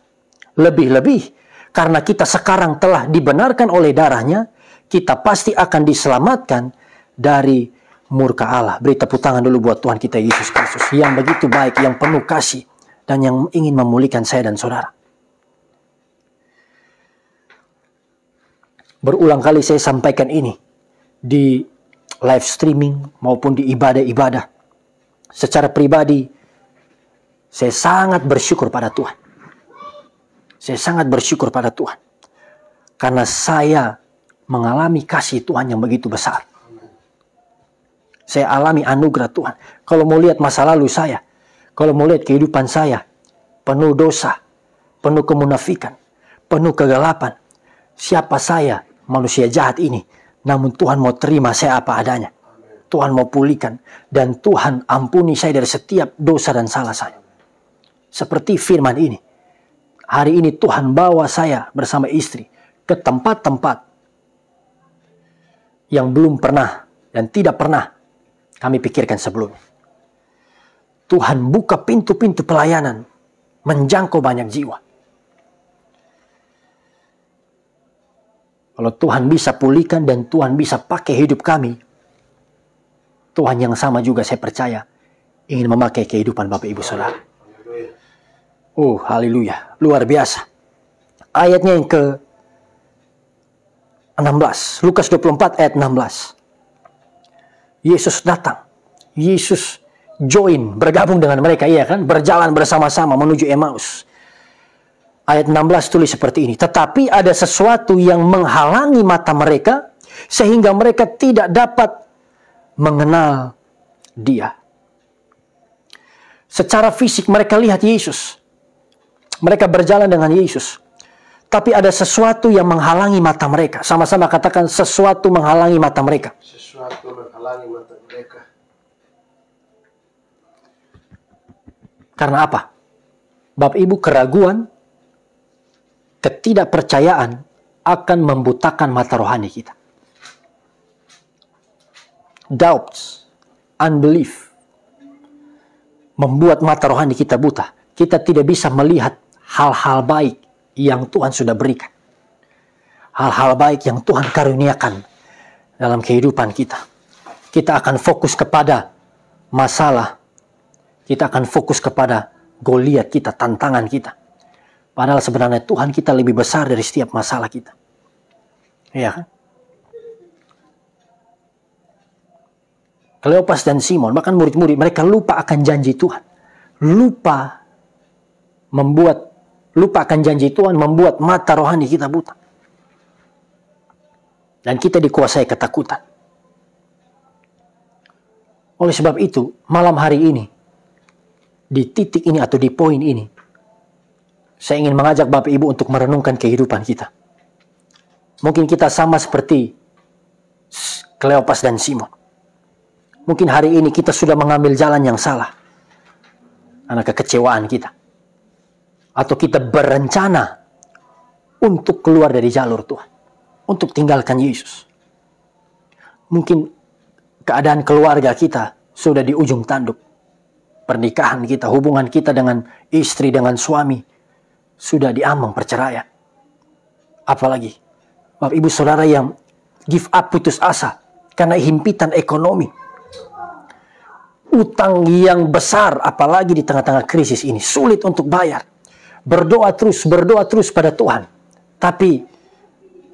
Lebih-lebih karena kita sekarang telah dibenarkan oleh darahnya, kita pasti akan diselamatkan dari murka Allah. Beri tepuk tangan dulu buat Tuhan kita Yesus Kristus yang begitu baik, yang penuh kasih, dan yang ingin memulihkan saya dan saudara. Berulang kali saya sampaikan ini di live streaming maupun di ibadah-ibadah. Secara pribadi, saya sangat bersyukur pada Tuhan. Saya sangat bersyukur pada Tuhan. Karena saya mengalami kasih Tuhan yang begitu besar. Saya alami anugerah Tuhan. Kalau mau lihat masa lalu saya, kalau mau lihat kehidupan saya, penuh dosa, penuh kemunafikan, penuh kegelapan. Siapa saya, manusia jahat ini? Namun Tuhan mau terima saya apa adanya. Tuhan mau pulihkan. Dan Tuhan ampuni saya dari setiap dosa dan salah saya. Seperti firman ini. Hari ini Tuhan bawa saya bersama istri ke tempat-tempat yang belum pernah dan tidak pernah kami pikirkan sebelumnya. Tuhan buka pintu-pintu pelayanan, menjangkau banyak jiwa. Kalau Tuhan bisa pulihkan dan Tuhan bisa pakai hidup kami, Tuhan yang sama juga saya percaya ingin memakai kehidupan Bapak Ibu Saudara. Oh, haleluya. Luar biasa. Ayatnya yang ke 16. Lukas 24 ayat 16. Yesus datang. Yesus join, bergabung dengan mereka, iya kan? Berjalan bersama-sama menuju Emmaus. Ayat 16 tulis seperti ini. Tetapi ada sesuatu yang menghalangi mata mereka sehingga mereka tidak dapat mengenal dia. Secara fisik mereka lihat Yesus. Mereka berjalan dengan Yesus. Tapi ada sesuatu yang menghalangi mata mereka. Sama-sama katakan sesuatu menghalangi mata mereka. Sesuatu menghalangi mata mereka. Karena apa? Bapak Ibu keraguan, ketidakpercayaan akan membutakan mata rohani kita. Doubts, unbelief, membuat mata rohani kita buta. Kita tidak bisa melihat hal-hal baik yang Tuhan sudah berikan. Hal-hal baik yang Tuhan karuniakan dalam kehidupan kita. Kita akan fokus kepada masalah kita akan fokus kepada Goliat kita, tantangan kita. Padahal sebenarnya Tuhan kita lebih besar dari setiap masalah kita. Iya kan? Kleopas dan Simon, bahkan murid-murid, mereka lupa akan janji Tuhan. Lupa membuat, lupa akan janji Tuhan membuat mata rohani kita buta. Dan kita dikuasai ketakutan. Oleh sebab itu, malam hari ini, di titik ini atau di poin ini, saya ingin mengajak Bapak Ibu untuk merenungkan kehidupan kita. Mungkin kita sama seperti Kleopas dan Simon. Mungkin hari ini kita sudah mengambil jalan yang salah. Karena kekecewaan kita. Atau kita berencana untuk keluar dari jalur Tuhan. Untuk tinggalkan Yesus. Mungkin keadaan keluarga kita sudah di ujung tanduk pernikahan kita, hubungan kita dengan istri, dengan suami, sudah diambang perceraian. Apalagi, Bapak Ibu Saudara yang give up putus asa karena himpitan ekonomi. Utang yang besar, apalagi di tengah-tengah krisis ini, sulit untuk bayar. Berdoa terus, berdoa terus pada Tuhan. Tapi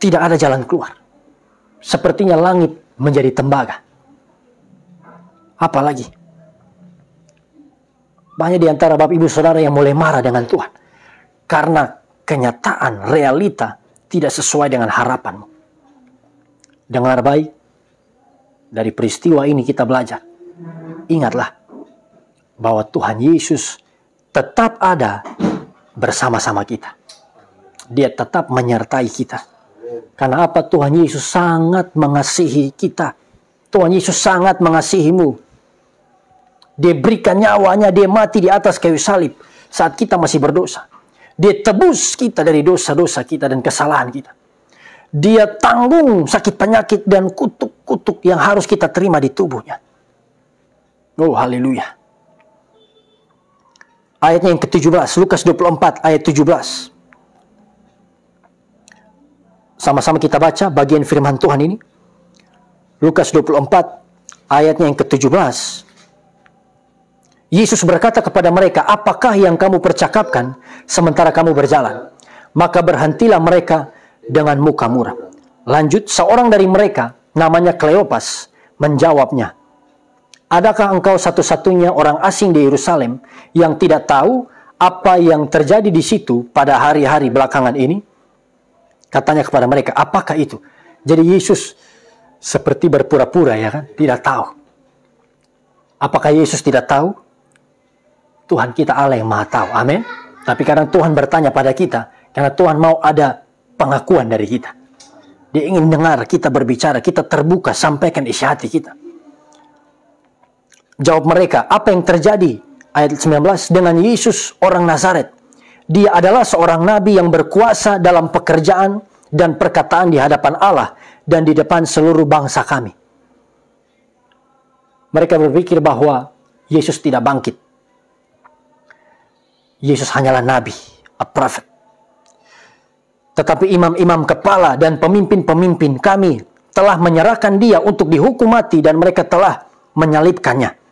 tidak ada jalan keluar. Sepertinya langit menjadi tembaga. Apalagi banyak di antara Bapak Ibu Saudara yang mulai marah dengan Tuhan. Karena kenyataan, realita tidak sesuai dengan harapanmu. Dengar baik, dari peristiwa ini kita belajar. Ingatlah bahwa Tuhan Yesus tetap ada bersama-sama kita. Dia tetap menyertai kita. Karena apa Tuhan Yesus sangat mengasihi kita. Tuhan Yesus sangat mengasihimu. Dia berikan nyawanya, dia mati di atas kayu salib saat kita masih berdosa. Dia tebus kita dari dosa-dosa kita dan kesalahan kita. Dia tanggung sakit penyakit dan kutuk-kutuk yang harus kita terima di tubuhnya. Oh haleluya. Ayatnya yang ke-17, Lukas 24 ayat 17. Sama-sama kita baca bagian firman Tuhan ini. Lukas 24 ayatnya yang ke-17. Yesus berkata kepada mereka, "Apakah yang kamu percakapkan sementara kamu berjalan?" Maka berhentilah mereka dengan muka murah. Lanjut, seorang dari mereka, namanya Kleopas, menjawabnya, "Adakah engkau satu-satunya orang asing di Yerusalem yang tidak tahu apa yang terjadi di situ pada hari-hari belakangan ini?" Katanya kepada mereka, "Apakah itu?" Jadi Yesus seperti berpura-pura ya kan, tidak tahu. Apakah Yesus tidak tahu? Tuhan kita Allah yang maha tahu. Amin. Tapi karena Tuhan bertanya pada kita, karena Tuhan mau ada pengakuan dari kita. Dia ingin dengar kita berbicara, kita terbuka, sampaikan isi hati kita. Jawab mereka, apa yang terjadi? Ayat 19, dengan Yesus orang Nazaret. Dia adalah seorang nabi yang berkuasa dalam pekerjaan dan perkataan di hadapan Allah dan di depan seluruh bangsa kami. Mereka berpikir bahwa Yesus tidak bangkit. Yesus hanyalah nabi, a prophet. Tetapi imam-imam kepala dan pemimpin-pemimpin kami telah menyerahkan dia untuk dihukum mati dan mereka telah menyalibkannya.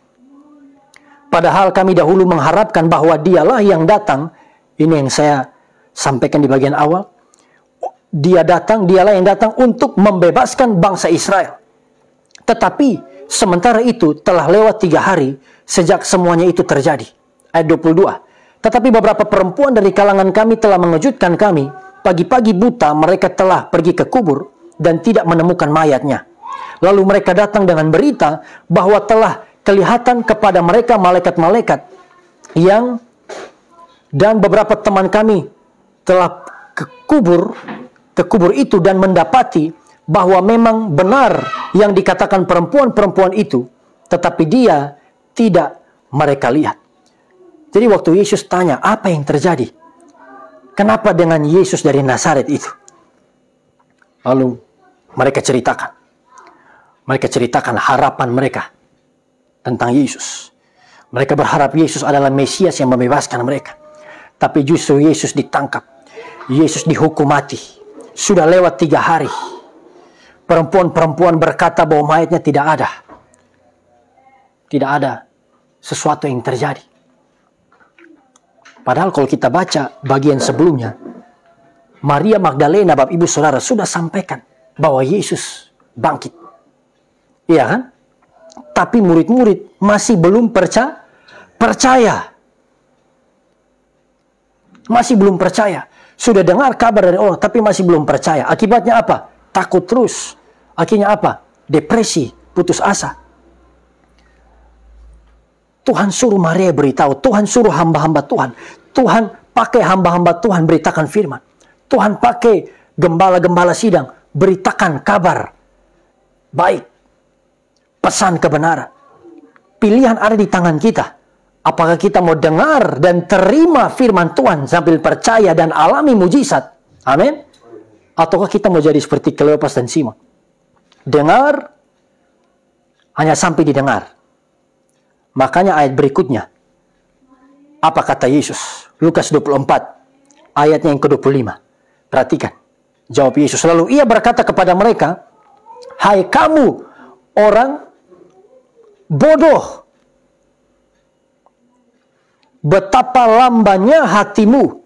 Padahal kami dahulu mengharapkan bahwa dialah yang datang. Ini yang saya sampaikan di bagian awal. Dia datang, dialah yang datang untuk membebaskan bangsa Israel. Tetapi sementara itu telah lewat tiga hari sejak semuanya itu terjadi. Ayat 22. Tetapi beberapa perempuan dari kalangan kami telah mengejutkan kami. Pagi-pagi buta mereka telah pergi ke kubur dan tidak menemukan mayatnya. Lalu mereka datang dengan berita bahwa telah kelihatan kepada mereka malaikat-malaikat yang dan beberapa teman kami telah ke kubur ke kubur itu dan mendapati bahwa memang benar yang dikatakan perempuan-perempuan itu tetapi dia tidak mereka lihat. Jadi waktu Yesus tanya, apa yang terjadi? Kenapa dengan Yesus dari Nazaret itu? Lalu mereka ceritakan. Mereka ceritakan harapan mereka tentang Yesus. Mereka berharap Yesus adalah Mesias yang membebaskan mereka. Tapi justru Yesus ditangkap. Yesus dihukum mati. Sudah lewat tiga hari. Perempuan-perempuan berkata bahwa mayatnya tidak ada. Tidak ada sesuatu yang terjadi. Padahal kalau kita baca bagian sebelumnya, Maria Magdalena, Bapak Ibu Saudara, sudah sampaikan bahwa Yesus bangkit. Iya kan? Tapi murid-murid masih belum percaya. Percaya. Masih belum percaya. Sudah dengar kabar dari orang, tapi masih belum percaya. Akibatnya apa? Takut terus. Akhirnya apa? Depresi, putus asa. Tuhan suruh Maria beritahu, Tuhan suruh hamba-hamba Tuhan. Tuhan pakai hamba-hamba Tuhan beritakan firman. Tuhan pakai gembala-gembala sidang beritakan kabar baik. Pesan kebenaran. Pilihan ada di tangan kita. Apakah kita mau dengar dan terima firman Tuhan sambil percaya dan alami mujizat? Amin. Ataukah kita mau jadi seperti Kleopas dan Simon? Dengar, hanya sampai didengar Makanya ayat berikutnya. Apa kata Yesus? Lukas 24 ayatnya yang ke-25. Perhatikan. Jawab Yesus. Lalu ia berkata kepada mereka, Hai kamu orang bodoh. Betapa lambannya hatimu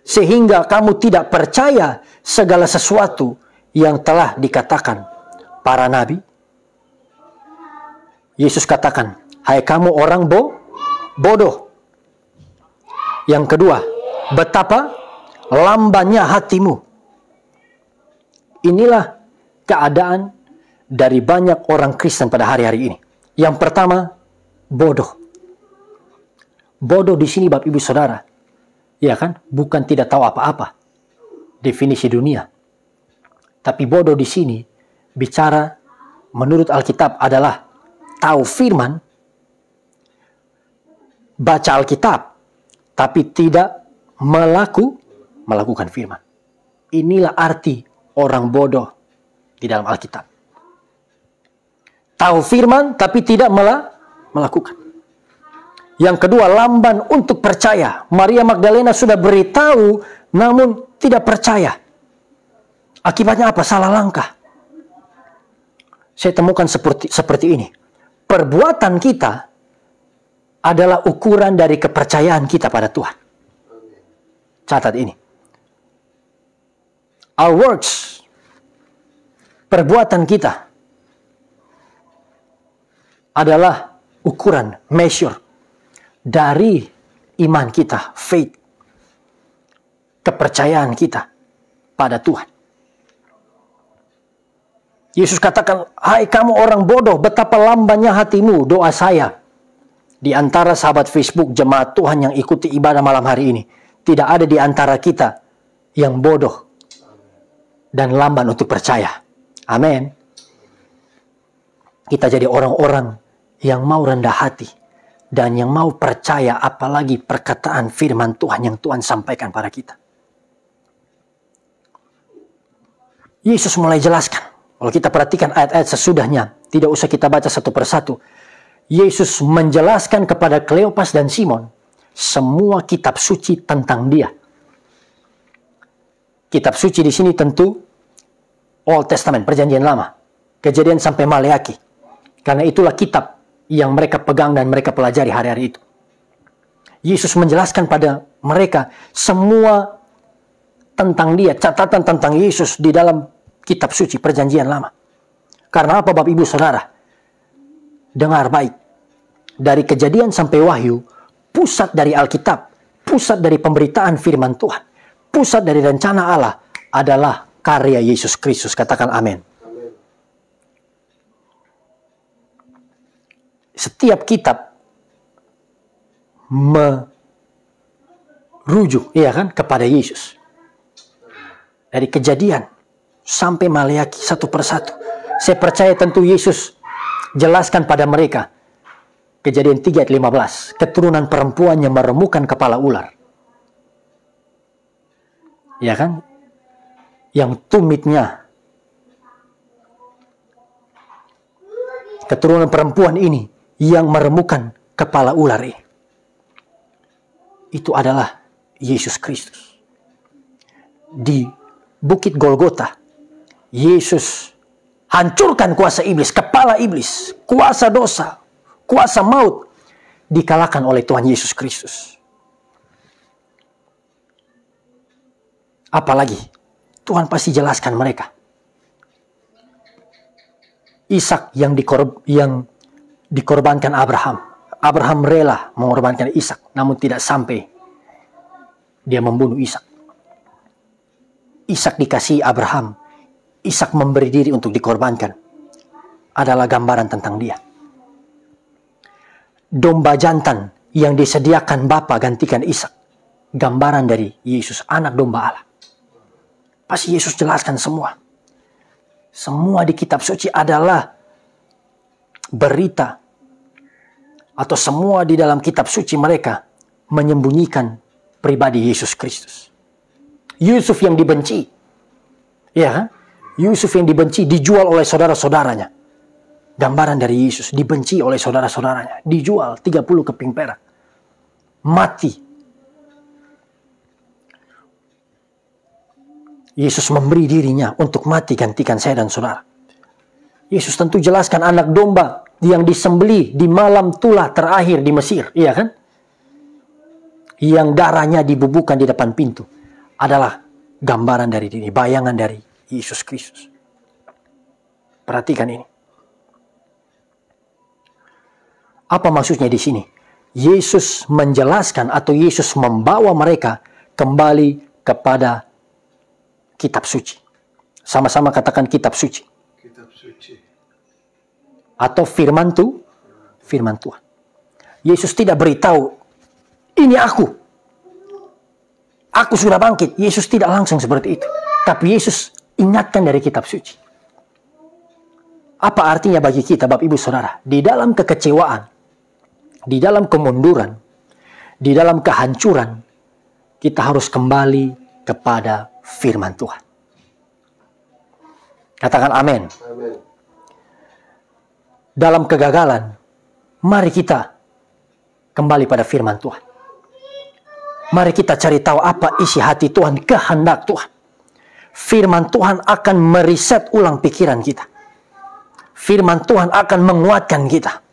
sehingga kamu tidak percaya segala sesuatu yang telah dikatakan para nabi. Yesus katakan, Hai kamu orang bo bodoh. Yang kedua, betapa lambannya hatimu. Inilah keadaan dari banyak orang Kristen pada hari-hari ini. Yang pertama, bodoh. Bodoh di sini Bapak Ibu Saudara. Ya kan? Bukan tidak tahu apa-apa. Definisi dunia. Tapi bodoh di sini bicara menurut Alkitab adalah tahu firman, baca Alkitab, tapi tidak melaku, melakukan firman. Inilah arti orang bodoh di dalam Alkitab. Tahu firman tapi tidak mela, melakukan. Yang kedua, lamban untuk percaya. Maria Magdalena sudah beritahu namun tidak percaya. Akibatnya apa? Salah langkah. Saya temukan seperti seperti ini. Perbuatan kita adalah ukuran dari kepercayaan kita pada Tuhan. Catat ini. Our works, perbuatan kita adalah ukuran, measure dari iman kita, faith, kepercayaan kita pada Tuhan. Yesus katakan, hai kamu orang bodoh, betapa lambannya hatimu, doa saya. Di antara sahabat Facebook jemaat Tuhan yang ikuti ibadah malam hari ini, tidak ada di antara kita yang bodoh dan lamban untuk percaya. Amin. Kita jadi orang-orang yang mau rendah hati dan yang mau percaya apalagi perkataan firman Tuhan yang Tuhan sampaikan pada kita. Yesus mulai jelaskan kalau kita perhatikan ayat-ayat sesudahnya, tidak usah kita baca satu persatu. Yesus menjelaskan kepada Kleopas dan Simon semua kitab suci tentang dia. Kitab suci di sini tentu Old Testament, perjanjian lama. Kejadian sampai Maleaki. Karena itulah kitab yang mereka pegang dan mereka pelajari hari-hari itu. Yesus menjelaskan pada mereka semua tentang dia, catatan tentang Yesus di dalam kitab suci perjanjian lama. Karena apa Bapak Ibu Saudara? Dengar baik. Dari kejadian sampai wahyu, pusat dari Alkitab, pusat dari pemberitaan firman Tuhan, pusat dari rencana Allah adalah karya Yesus Kristus. Katakan amin. Setiap kitab merujuk, iya kan, kepada Yesus. Dari kejadian sampai Maleaki satu persatu. Saya percaya tentu Yesus jelaskan pada mereka. Kejadian 3 ayat 15. Keturunan perempuan yang meremukan kepala ular. Ya kan? Yang tumitnya. Keturunan perempuan ini yang meremukan kepala ular ini. Itu adalah Yesus Kristus. Di Bukit Golgota Yesus hancurkan kuasa iblis, kepala iblis, kuasa dosa, kuasa maut dikalahkan oleh Tuhan Yesus Kristus. Apalagi Tuhan pasti jelaskan mereka. Ishak yang dikorb yang dikorbankan Abraham. Abraham rela mengorbankan Ishak, namun tidak sampai dia membunuh Ishak. Ishak dikasih Abraham Ishak memberi diri untuk dikorbankan adalah gambaran tentang dia. Domba jantan yang disediakan Bapa gantikan Ishak. Gambaran dari Yesus, anak domba Allah. Pasti Yesus jelaskan semua. Semua di kitab suci adalah berita atau semua di dalam kitab suci mereka menyembunyikan pribadi Yesus Kristus. Yusuf yang dibenci. Ya kan? Yusuf yang dibenci dijual oleh saudara-saudaranya. Gambaran dari Yesus dibenci oleh saudara-saudaranya. Dijual 30 keping perak. Mati. Yesus memberi dirinya untuk mati gantikan saya dan saudara. Yesus tentu jelaskan anak domba yang disembeli di malam tulah terakhir di Mesir. Iya kan? Yang darahnya dibubuhkan di depan pintu. Adalah gambaran dari diri, bayangan dari Yesus Kristus. Perhatikan ini. Apa maksudnya di sini? Yesus menjelaskan atau Yesus membawa mereka kembali kepada kitab suci. Sama-sama katakan kitab suci. Atau firman tu, firman Tuhan. Yesus tidak beritahu, ini aku. Aku sudah bangkit. Yesus tidak langsung seperti itu. Tapi Yesus ingatkan dari kitab suci. Apa artinya bagi kita, Bapak Ibu Saudara? Di dalam kekecewaan, di dalam kemunduran, di dalam kehancuran, kita harus kembali kepada firman Tuhan. Katakan amin. Amin. Dalam kegagalan, mari kita kembali pada firman Tuhan. Mari kita cari tahu apa isi hati Tuhan, kehendak Tuhan. Firman Tuhan akan meriset ulang pikiran kita. Firman Tuhan akan menguatkan kita.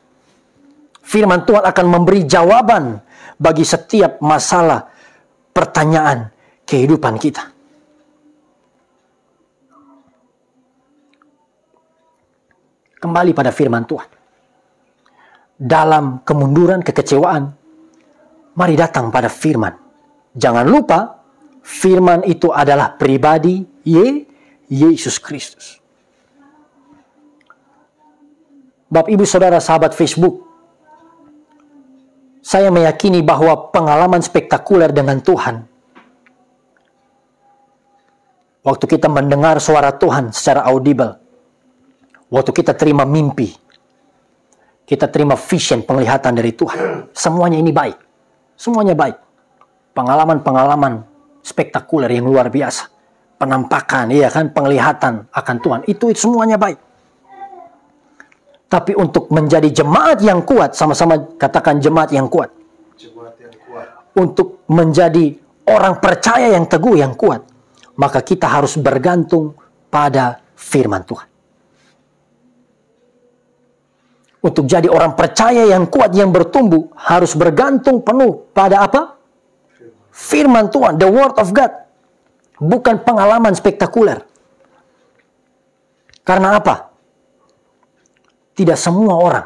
Firman Tuhan akan memberi jawaban bagi setiap masalah, pertanyaan kehidupan kita. Kembali pada firman Tuhan. Dalam kemunduran, kekecewaan, mari datang pada firman. Jangan lupa, firman itu adalah pribadi Ye, Yesus Kristus. Bapak Ibu Saudara sahabat Facebook, saya meyakini bahwa pengalaman spektakuler dengan Tuhan waktu kita mendengar suara Tuhan secara audible, waktu kita terima mimpi, kita terima vision, penglihatan dari Tuhan, semuanya ini baik. Semuanya baik. Pengalaman-pengalaman spektakuler yang luar biasa. Penampakan, iya kan, penglihatan akan Tuhan, itu semuanya baik. Tapi untuk menjadi jemaat yang kuat, sama-sama katakan jemaat yang kuat. Jemaat yang kuat. Untuk menjadi orang percaya yang teguh, yang kuat. Maka kita harus bergantung pada firman Tuhan. Untuk jadi orang percaya yang kuat, yang bertumbuh, harus bergantung penuh pada apa? Firman Tuhan, the word of God. Bukan pengalaman spektakuler. Karena apa? Tidak semua orang,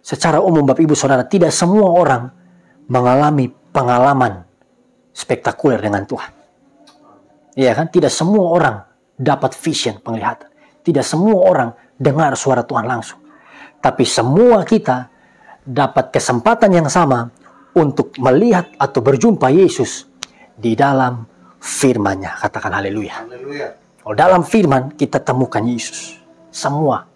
secara umum Bapak Ibu Saudara, tidak semua orang mengalami pengalaman spektakuler dengan Tuhan. Iya kan? Tidak semua orang dapat vision, penglihatan. Tidak semua orang dengar suara Tuhan langsung. Tapi semua kita dapat kesempatan yang sama untuk melihat atau berjumpa Yesus di dalam firman-Nya. Katakan haleluya. Haleluya. Kalau dalam firman kita temukan Yesus. Semua.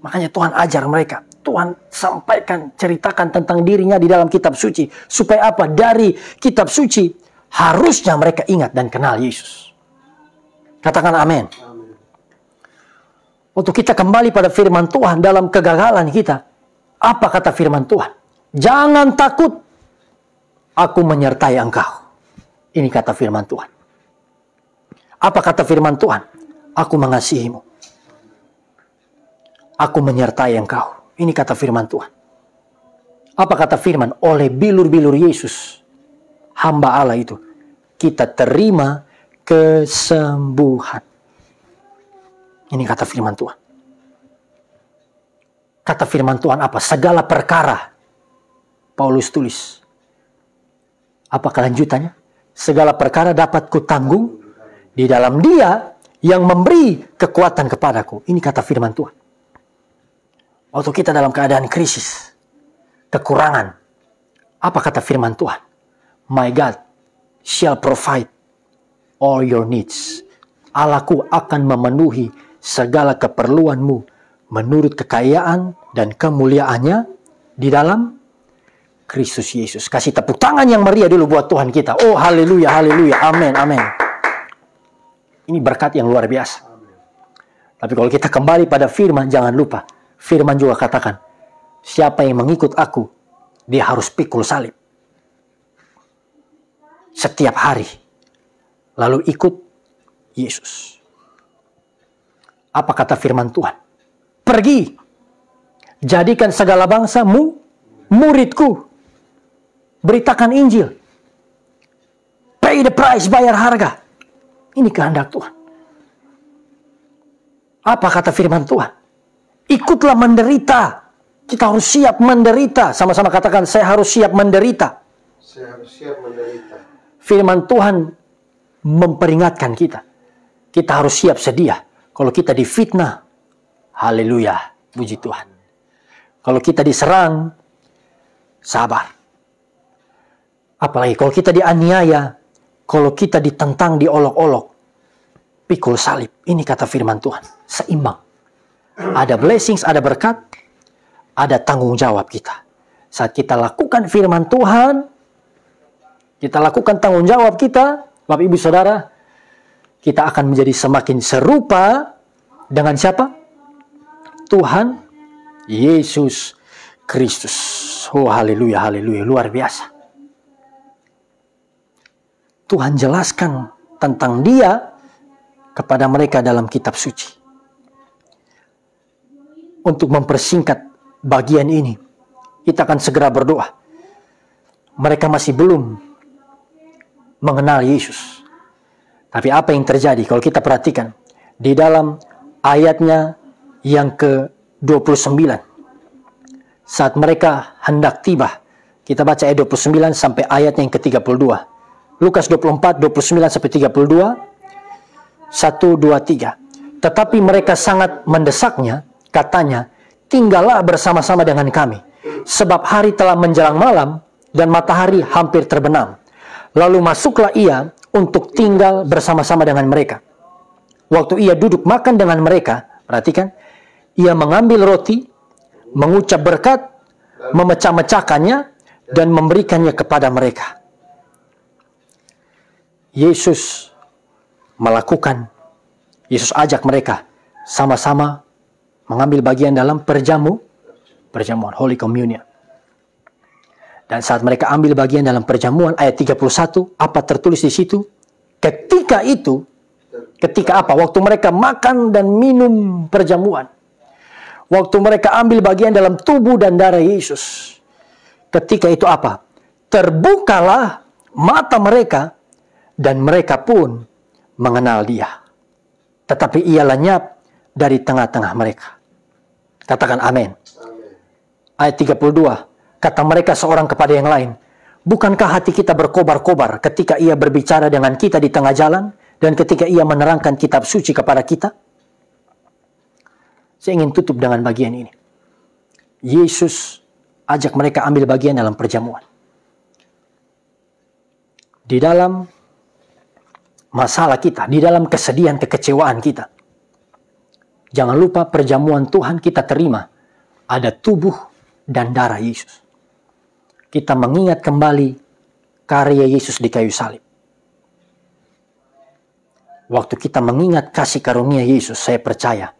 Makanya Tuhan ajar mereka. Tuhan sampaikan, ceritakan tentang dirinya di dalam kitab suci. Supaya apa? Dari kitab suci harusnya mereka ingat dan kenal Yesus. Katakan amin. Untuk kita kembali pada firman Tuhan dalam kegagalan kita. Apa kata firman Tuhan? Jangan takut. Aku menyertai engkau. Ini kata firman Tuhan. Apa kata firman Tuhan? Aku mengasihimu. Aku menyertai engkau. Ini kata firman Tuhan. Apa kata firman? Oleh bilur-bilur Yesus, hamba Allah itu, kita terima kesembuhan. Ini kata firman Tuhan. Kata firman Tuhan apa? Segala perkara. Paulus tulis. Apa kelanjutannya? Segala perkara dapat kutanggung di dalam dia yang memberi kekuatan kepadaku. Ini kata firman Tuhan. Waktu kita dalam keadaan krisis, kekurangan, apa kata firman Tuhan? My God shall provide all your needs. Allahku akan memenuhi segala keperluanmu menurut kekayaan dan kemuliaannya di dalam Kristus Yesus. Kasih tepuk tangan yang meriah dulu buat Tuhan kita. Oh haleluya, haleluya, amin, amin. Ini berkat yang luar biasa. Tapi kalau kita kembali pada firman, jangan lupa. Firman juga katakan, siapa yang mengikut aku, dia harus pikul salib. Setiap hari. Lalu ikut Yesus. Apa kata firman Tuhan? Pergi. Jadikan segala bangsa mu, muridku. Beritakan Injil. Pay the price, bayar harga. Ini kehendak Tuhan. Apa kata firman Tuhan? Ikutlah menderita. Kita harus siap menderita. Sama-sama katakan, saya harus siap menderita. Saya harus siap menderita. Firman Tuhan memperingatkan kita. Kita harus siap sedia. Kalau kita difitnah, haleluya, puji Tuhan. Kalau kita diserang, sabar. Apalagi kalau kita dianiaya, kalau kita ditentang, diolok-olok, pikul salib. Ini kata firman Tuhan, seimbang. ada blessings, ada berkat, ada tanggung jawab kita. Saat kita lakukan firman Tuhan, kita lakukan tanggung jawab kita, Bapak Ibu Saudara, kita akan menjadi semakin serupa dengan siapa? Tuhan Yesus Kristus. Oh haleluya, haleluya, luar biasa. Tuhan jelaskan tentang dia kepada mereka dalam kitab suci. Untuk mempersingkat bagian ini, kita akan segera berdoa. Mereka masih belum mengenal Yesus. Tapi apa yang terjadi kalau kita perhatikan di dalam ayatnya yang ke-29 saat mereka hendak tiba kita baca ayat 29 sampai ayatnya yang ke-32 Lukas 24 29 sampai 32 1, 2, 3. Tetapi mereka sangat mendesaknya, katanya, tinggallah bersama-sama dengan kami. Sebab hari telah menjelang malam dan matahari hampir terbenam. Lalu masuklah ia untuk tinggal bersama-sama dengan mereka. Waktu ia duduk makan dengan mereka, perhatikan, ia mengambil roti, mengucap berkat, memecah-mecahkannya, dan memberikannya kepada mereka. Yesus melakukan, Yesus ajak mereka sama-sama mengambil bagian dalam perjamu, perjamuan Holy Communion. Dan saat mereka ambil bagian dalam perjamuan ayat 31, apa tertulis di situ? Ketika itu, ketika apa? Waktu mereka makan dan minum perjamuan. Waktu mereka ambil bagian dalam tubuh dan darah Yesus. Ketika itu apa? Terbukalah mata mereka dan mereka pun mengenal dia. Tetapi ia lenyap dari tengah-tengah mereka. Katakan amin. Ayat 32. Kata mereka seorang kepada yang lain. Bukankah hati kita berkobar-kobar ketika ia berbicara dengan kita di tengah jalan dan ketika ia menerangkan kitab suci kepada kita? Saya ingin tutup dengan bagian ini. Yesus ajak mereka ambil bagian dalam perjamuan. Di dalam masalah kita, di dalam kesedihan, kekecewaan kita. Jangan lupa perjamuan Tuhan kita terima. Ada tubuh dan darah Yesus. Kita mengingat kembali karya Yesus di kayu salib. Waktu kita mengingat kasih karunia Yesus, saya percaya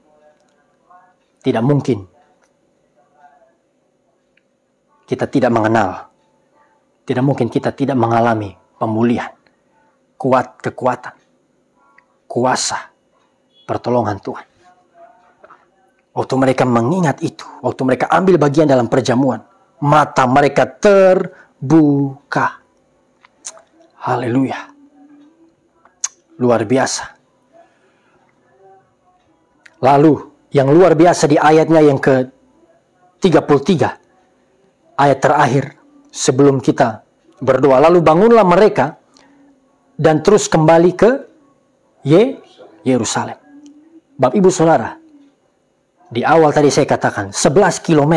tidak mungkin kita tidak mengenal. Tidak mungkin kita tidak mengalami pemulihan kuat kekuatan, kuasa, pertolongan Tuhan. Waktu mereka mengingat itu, waktu mereka ambil bagian dalam perjamuan, mata mereka terbuka. Haleluya. Luar biasa. Lalu, yang luar biasa di ayatnya yang ke 33, ayat terakhir sebelum kita berdoa. Lalu bangunlah mereka dan terus kembali ke Ye Yerusalem. Bapak Ibu Saudara, di awal tadi saya katakan 11 km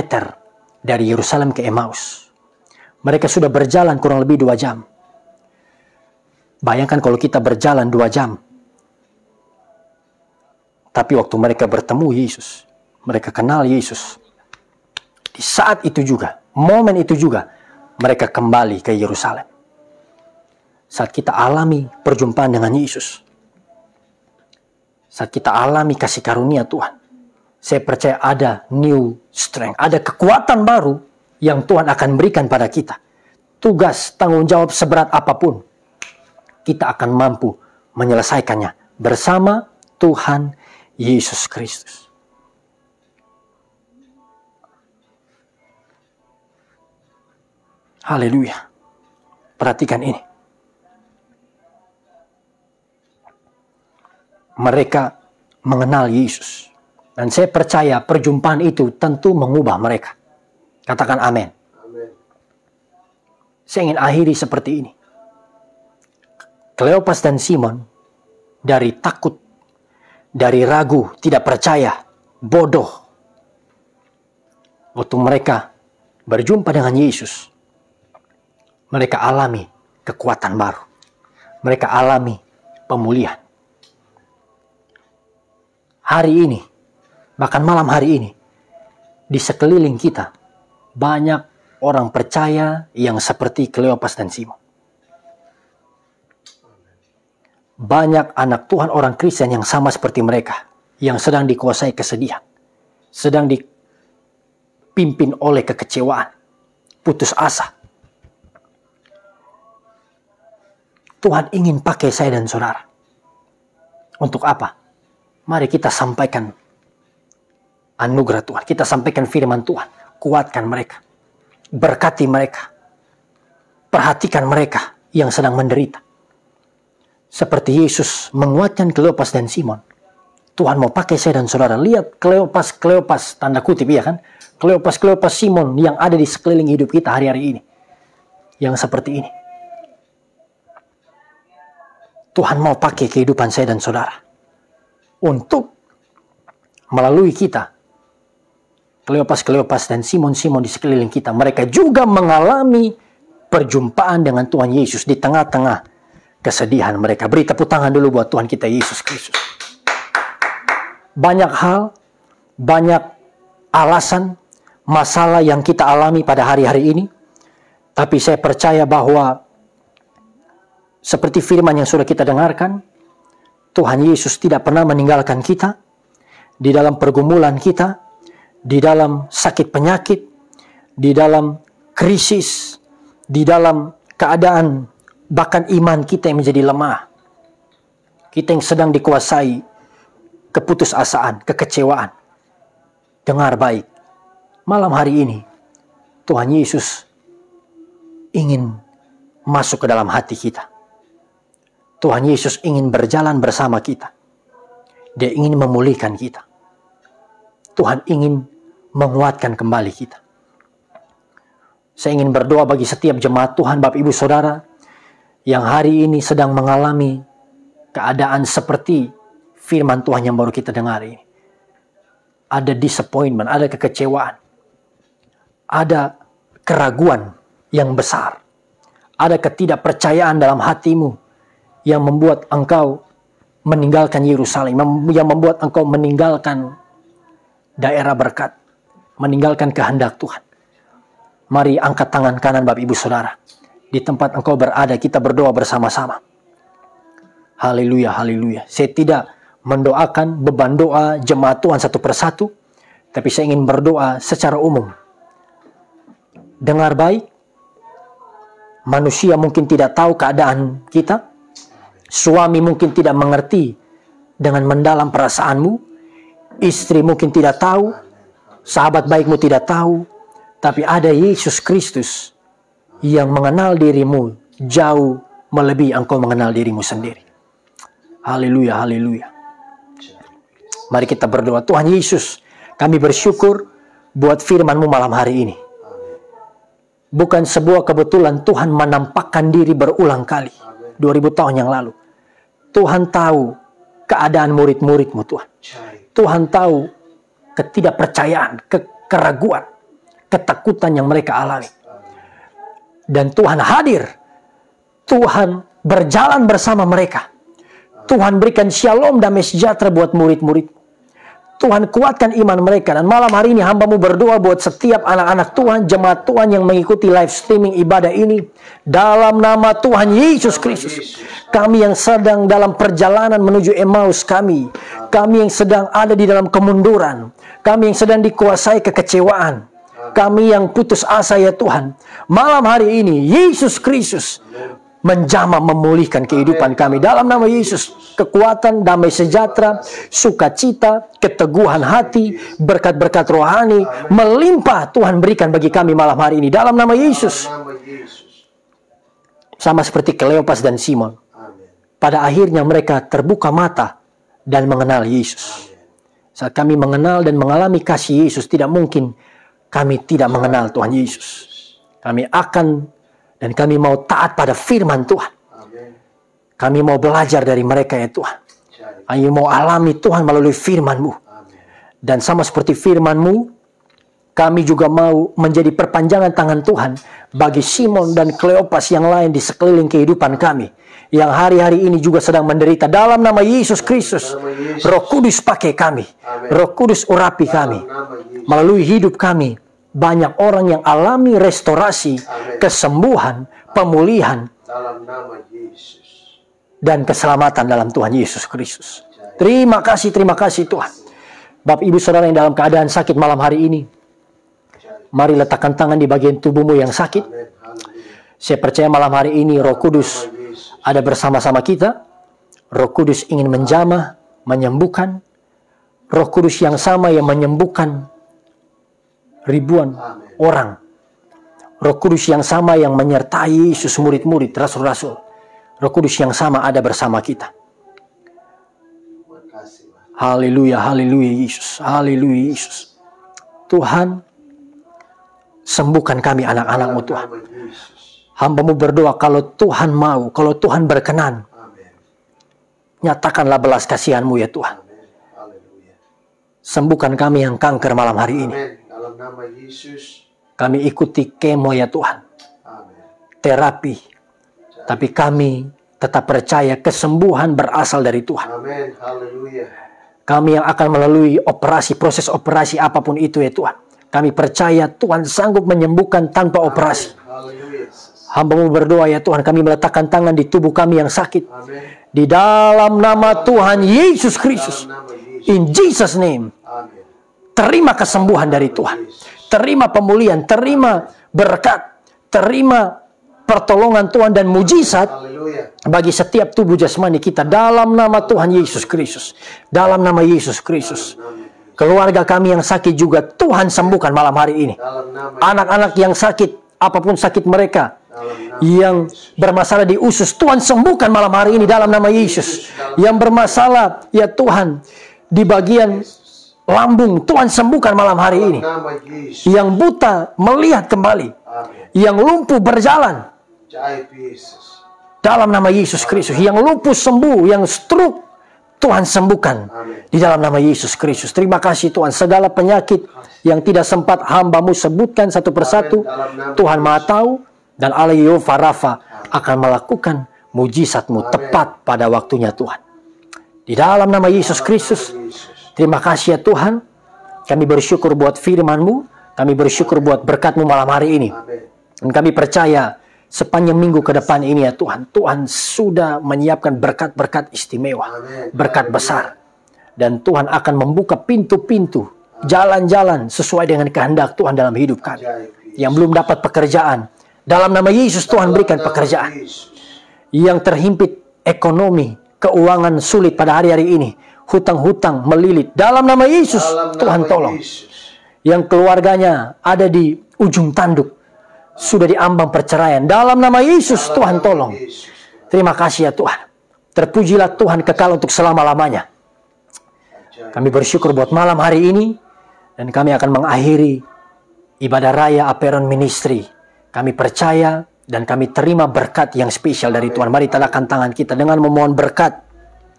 dari Yerusalem ke Emmaus. Mereka sudah berjalan kurang lebih dua jam. Bayangkan kalau kita berjalan dua jam. Tapi waktu mereka bertemu Yesus, mereka kenal Yesus. Di saat itu juga, momen itu juga, mereka kembali ke Yerusalem saat kita alami perjumpaan dengan Yesus. Saat kita alami kasih karunia Tuhan. Saya percaya ada new strength, ada kekuatan baru yang Tuhan akan berikan pada kita. Tugas, tanggung jawab seberat apa pun, kita akan mampu menyelesaikannya bersama Tuhan Yesus Kristus. Haleluya. Perhatikan ini. mereka mengenal Yesus. Dan saya percaya perjumpaan itu tentu mengubah mereka. Katakan amin. Saya ingin akhiri seperti ini. Kleopas dan Simon dari takut, dari ragu, tidak percaya, bodoh. Waktu mereka berjumpa dengan Yesus, mereka alami kekuatan baru. Mereka alami pemulihan hari ini Bahkan malam hari ini, di sekeliling kita, banyak orang percaya yang seperti Kleopas dan Simon. Banyak anak Tuhan orang Kristen yang sama seperti mereka, yang sedang dikuasai kesedihan, sedang dipimpin oleh kekecewaan, putus asa. Tuhan ingin pakai saya dan saudara. Untuk apa? Mari kita sampaikan anugerah Tuhan. Kita sampaikan firman Tuhan. Kuatkan mereka. Berkati mereka. Perhatikan mereka yang sedang menderita. Seperti Yesus menguatkan Kleopas dan Simon. Tuhan mau pakai saya dan saudara. Lihat Kleopas, Kleopas, tanda kutip ya kan. Kleopas, Kleopas Simon yang ada di sekeliling hidup kita hari-hari ini. Yang seperti ini. Tuhan mau pakai kehidupan saya dan saudara. Untuk melalui kita. Kleopas-Kleopas dan Simon-Simon di sekeliling kita. Mereka juga mengalami perjumpaan dengan Tuhan Yesus di tengah-tengah kesedihan mereka. Beri tepuk tangan dulu buat Tuhan kita Yesus Kristus banyak hal, banyak alasan, masalah yang kita alami pada hari-hari ini. Tapi saya percaya bahwa seperti firman yang sudah kita dengarkan, Tuhan Yesus tidak pernah meninggalkan kita di dalam pergumulan kita, di dalam sakit penyakit, di dalam krisis, di dalam keadaan bahkan iman kita yang menjadi lemah. Kita yang sedang dikuasai keputusasaan, kekecewaan. Dengar baik, malam hari ini Tuhan Yesus ingin masuk ke dalam hati kita. Tuhan Yesus ingin berjalan bersama kita. Dia ingin memulihkan kita. Tuhan ingin menguatkan kembali kita. Saya ingin berdoa bagi setiap jemaat Tuhan, Bapak Ibu Saudara, yang hari ini sedang mengalami keadaan seperti firman Tuhan yang baru kita dengar ini. Ada disappointment, ada kekecewaan. Ada keraguan yang besar. Ada ketidakpercayaan dalam hatimu yang membuat engkau meninggalkan Yerusalem, yang membuat engkau meninggalkan daerah berkat, meninggalkan kehendak Tuhan. Mari angkat tangan kanan Bapak Ibu Saudara. Di tempat engkau berada, kita berdoa bersama-sama. Haleluya, haleluya. Saya tidak mendoakan beban doa jemaat Tuhan satu persatu, tapi saya ingin berdoa secara umum. Dengar baik, manusia mungkin tidak tahu keadaan kita, suami mungkin tidak mengerti dengan mendalam perasaanmu, istri mungkin tidak tahu, sahabat baikmu tidak tahu, tapi ada Yesus Kristus yang mengenal dirimu jauh melebihi engkau mengenal dirimu sendiri. Haleluya, haleluya. Mari kita berdoa. Tuhan Yesus, kami bersyukur buat firman-Mu malam hari ini. Bukan sebuah kebetulan Tuhan menampakkan diri berulang kali. 2000 tahun yang lalu. Tuhan tahu keadaan murid-murid-Mu Tuhan. Tuhan tahu ketidakpercayaan, ke keraguan, ketakutan yang mereka alami. Dan Tuhan hadir. Tuhan berjalan bersama mereka. Tuhan berikan shalom damai sejahtera buat murid-murid. Tuhan kuatkan iman mereka. Dan malam hari ini hambamu berdoa buat setiap anak-anak Tuhan, jemaat Tuhan yang mengikuti live streaming ibadah ini. Dalam nama Tuhan Yesus Kristus. Kami yang sedang dalam perjalanan menuju Emmaus kami. Kami yang sedang ada di dalam kemunduran. Kami yang sedang dikuasai kekecewaan. Kami yang putus asa ya Tuhan. Malam hari ini Yesus Kristus menjamah memulihkan kehidupan kami. Dalam nama Yesus kekuatan damai sejahtera sukacita keteguhan hati berkat-berkat rohani melimpah Tuhan berikan bagi kami malam hari ini. Dalam nama Yesus. Sama seperti Kleopas dan Simon. Pada akhirnya mereka terbuka mata dan mengenal Yesus. Saat kami mengenal dan mengalami kasih Yesus tidak mungkin kami tidak mengenal Tuhan Yesus. Kami akan dan kami mau taat pada firman Tuhan. Kami mau belajar dari mereka ya Tuhan. Kami mau alami Tuhan melalui firman-Mu. Dan sama seperti firman-Mu, kami juga mau menjadi perpanjangan tangan Tuhan bagi Simon dan Kleopas yang lain di sekeliling kehidupan kami. Yang hari-hari ini juga sedang menderita dalam nama Yesus Kristus. Roh Kudus pakai kami. Roh Kudus urapi kami. Melalui hidup kami, banyak orang yang alami restorasi, kesembuhan, pemulihan, Dalam nama Yesus. dan keselamatan dalam Tuhan Yesus Kristus. Terima kasih, terima kasih Tuhan. Bapak Ibu Saudara yang dalam keadaan sakit malam hari ini, mari letakkan tangan di bagian tubuhmu yang sakit. Saya percaya malam hari ini Roh Kudus ada bersama-sama kita. Roh Kudus ingin menjamah, menyembuhkan. Roh Kudus yang sama yang menyembuhkan ribuan orang. Roh Kudus yang sama yang menyertai Yesus murid-murid, rasul-rasul. Roh Kudus yang sama ada bersama kita. Haleluya, haleluya Yesus, haleluya Yesus. Tuhan, sembuhkan kami anak-anakmu Tuhan. Hambamu berdoa kalau Tuhan mau, kalau Tuhan berkenan, nyatakanlah belas kasihanmu ya Tuhan. Sembuhkan kami yang kanker malam hari ini. Nama Yesus. Kami ikuti kemo ya Tuhan, Amin. terapi. Tapi kami tetap percaya kesembuhan berasal dari Tuhan. Amin. Haleluya. Kami yang akan melalui operasi, proses operasi apa pun itu ya Tuhan. Kami percaya Tuhan sanggup menyembuhkan tanpa operasi. Haleluya. Hambamu berdoa ya Tuhan, kami meletakkan tangan di tubuh kami yang sakit. Amin. Di dalam nama Tuhan Yesus Kristus. In Jesus name. Amin. Terima kesembuhan dari Tuhan. Terima pemulihan, terima berkat, terima pertolongan Tuhan dan mujizat bagi setiap tubuh jasmani kita dalam nama Tuhan Yesus Kristus. Dalam nama Yesus Kristus. Keluarga kami yang sakit juga Tuhan sembuhkan malam hari ini. Anak-anak yang sakit, apa pun sakit mereka, yang bermasalah di usus, Tuhan sembuhkan malam hari ini dalam nama Yesus. Yang bermasalah, ya Tuhan, di bagian lambung, Tuhan sembuhkan malam hari ini. Yang buta melihat kembali, yang lumpuh berjalan dalam nama Yesus Kristus. Yang lumpuh sembuh, yang stroke Tuhan sembuhkan Amin. di dalam nama Yesus Kristus. Terima kasih Tuhan. Segala penyakit yang tidak sempat hambamu sebutkan satu persatu, Tuhan Maha Tahu dan Allah Yehova Rafa akan melakukan mujizatmu tepat pada waktunya Tuhan. Di dalam nama Yesus Kristus. Terima kasih ya Tuhan. Kami bersyukur buat firman-Mu, kami bersyukur buat berkat-Mu malam hari ini. Dan kami percaya sepanjang minggu ke depan ini ya Tuhan, Tuhan sudah menyiapkan berkat-berkat istimewa, berkat besar. Dan Tuhan akan membuka pintu-pintu, jalan-jalan sesuai dengan kehendak Tuhan dalam hidup kami. Yang belum dapat pekerjaan, dalam nama Yesus Tuhan berikan pekerjaan. Yang terhimpit ekonomi, keuangan sulit pada hari-hari ini, hutang-hutang melilit. Dalam nama Yesus Dalam Tuhan nama tolong Yesus. yang keluarganya ada di ujung tanduk, sudah diambang perceraian. Dalam nama Yesus, Tuhan tolong. Yesus. Terima kasih ya Tuhan. Terpujilah Tuhan kekal untuk selama-lamanya. Kami bersyukur buat malam hari ini, dan kami akan mengakhiri ibadah raya Aperon Ministry. Kami percaya dan kami terima berkat yang spesial dari Tuhan. Mari tadakan tangan kita dengan memohon berkat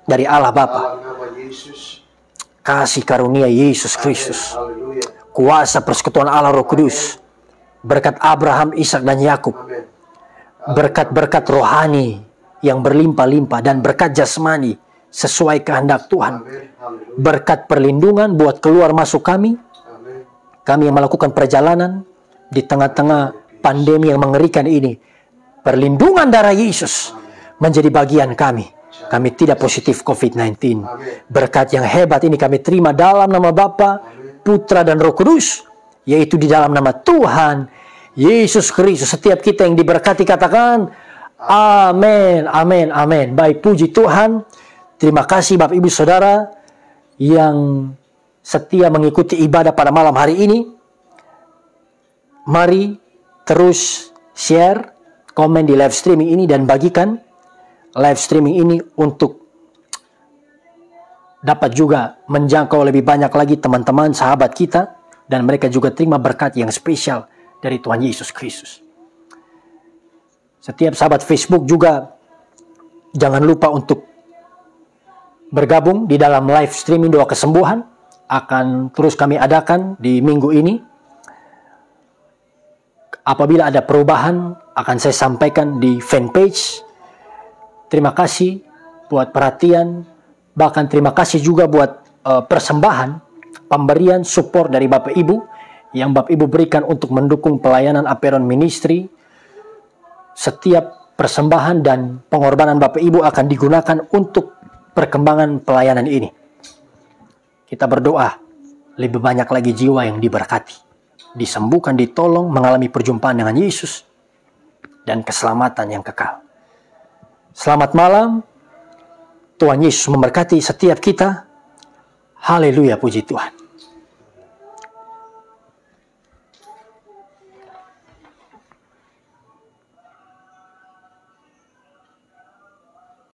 dari Allah Bapa. Kasih karunia Yesus Kristus. Kuasa persekutuan Allah Roh Kudus, berkat Abraham, Ishak dan Yakub, berkat-berkat rohani yang berlimpah-limpah dan berkat jasmani sesuai kehendak Tuhan, berkat perlindungan buat keluar masuk kami, kami yang melakukan perjalanan di tengah-tengah pandemi yang mengerikan ini, perlindungan darah Yesus menjadi bagian kami. Kami tidak positif COVID-19. Berkat yang hebat ini kami terima dalam nama Bapa, Putra dan Roh Kudus, yaitu di dalam nama Tuhan Yesus Kristus. Setiap kita yang diberkati katakan, Amin, Amin, Amin. Baik, puji Tuhan. Terima kasih Bapak Ibu Saudara yang setia mengikuti ibadah pada malam hari ini. Mari terus share, komen di live streaming ini dan bagikan live streaming ini untuk dapat juga menjangkau lebih banyak lagi teman-teman, sahabat kita, dan mereka juga terima berkat yang spesial dari Tuhan Yesus Kristus. Setiap sahabat Facebook juga jangan lupa untuk bergabung di dalam live streaming doa kesembuhan akan terus kami adakan di minggu ini Apabila ada perubahan, akan saya sampaikan di fanpage. Terima kasih buat perhatian, bahkan terima kasih juga buat uh, persembahan, pemberian support dari Bapak Ibu yang Bapak Ibu berikan untuk mendukung pelayanan Aperon Ministry. Setiap persembahan dan pengorbanan Bapak Ibu akan digunakan untuk perkembangan pelayanan ini. Kita berdoa lebih banyak lagi jiwa yang diberkati, disembuhkan, ditolong, mengalami perjumpaan dengan Yesus, dan keselamatan yang kekal. Selamat malam, Tuhan Yesus memberkati setiap kita. Haleluya, puji Tuhan.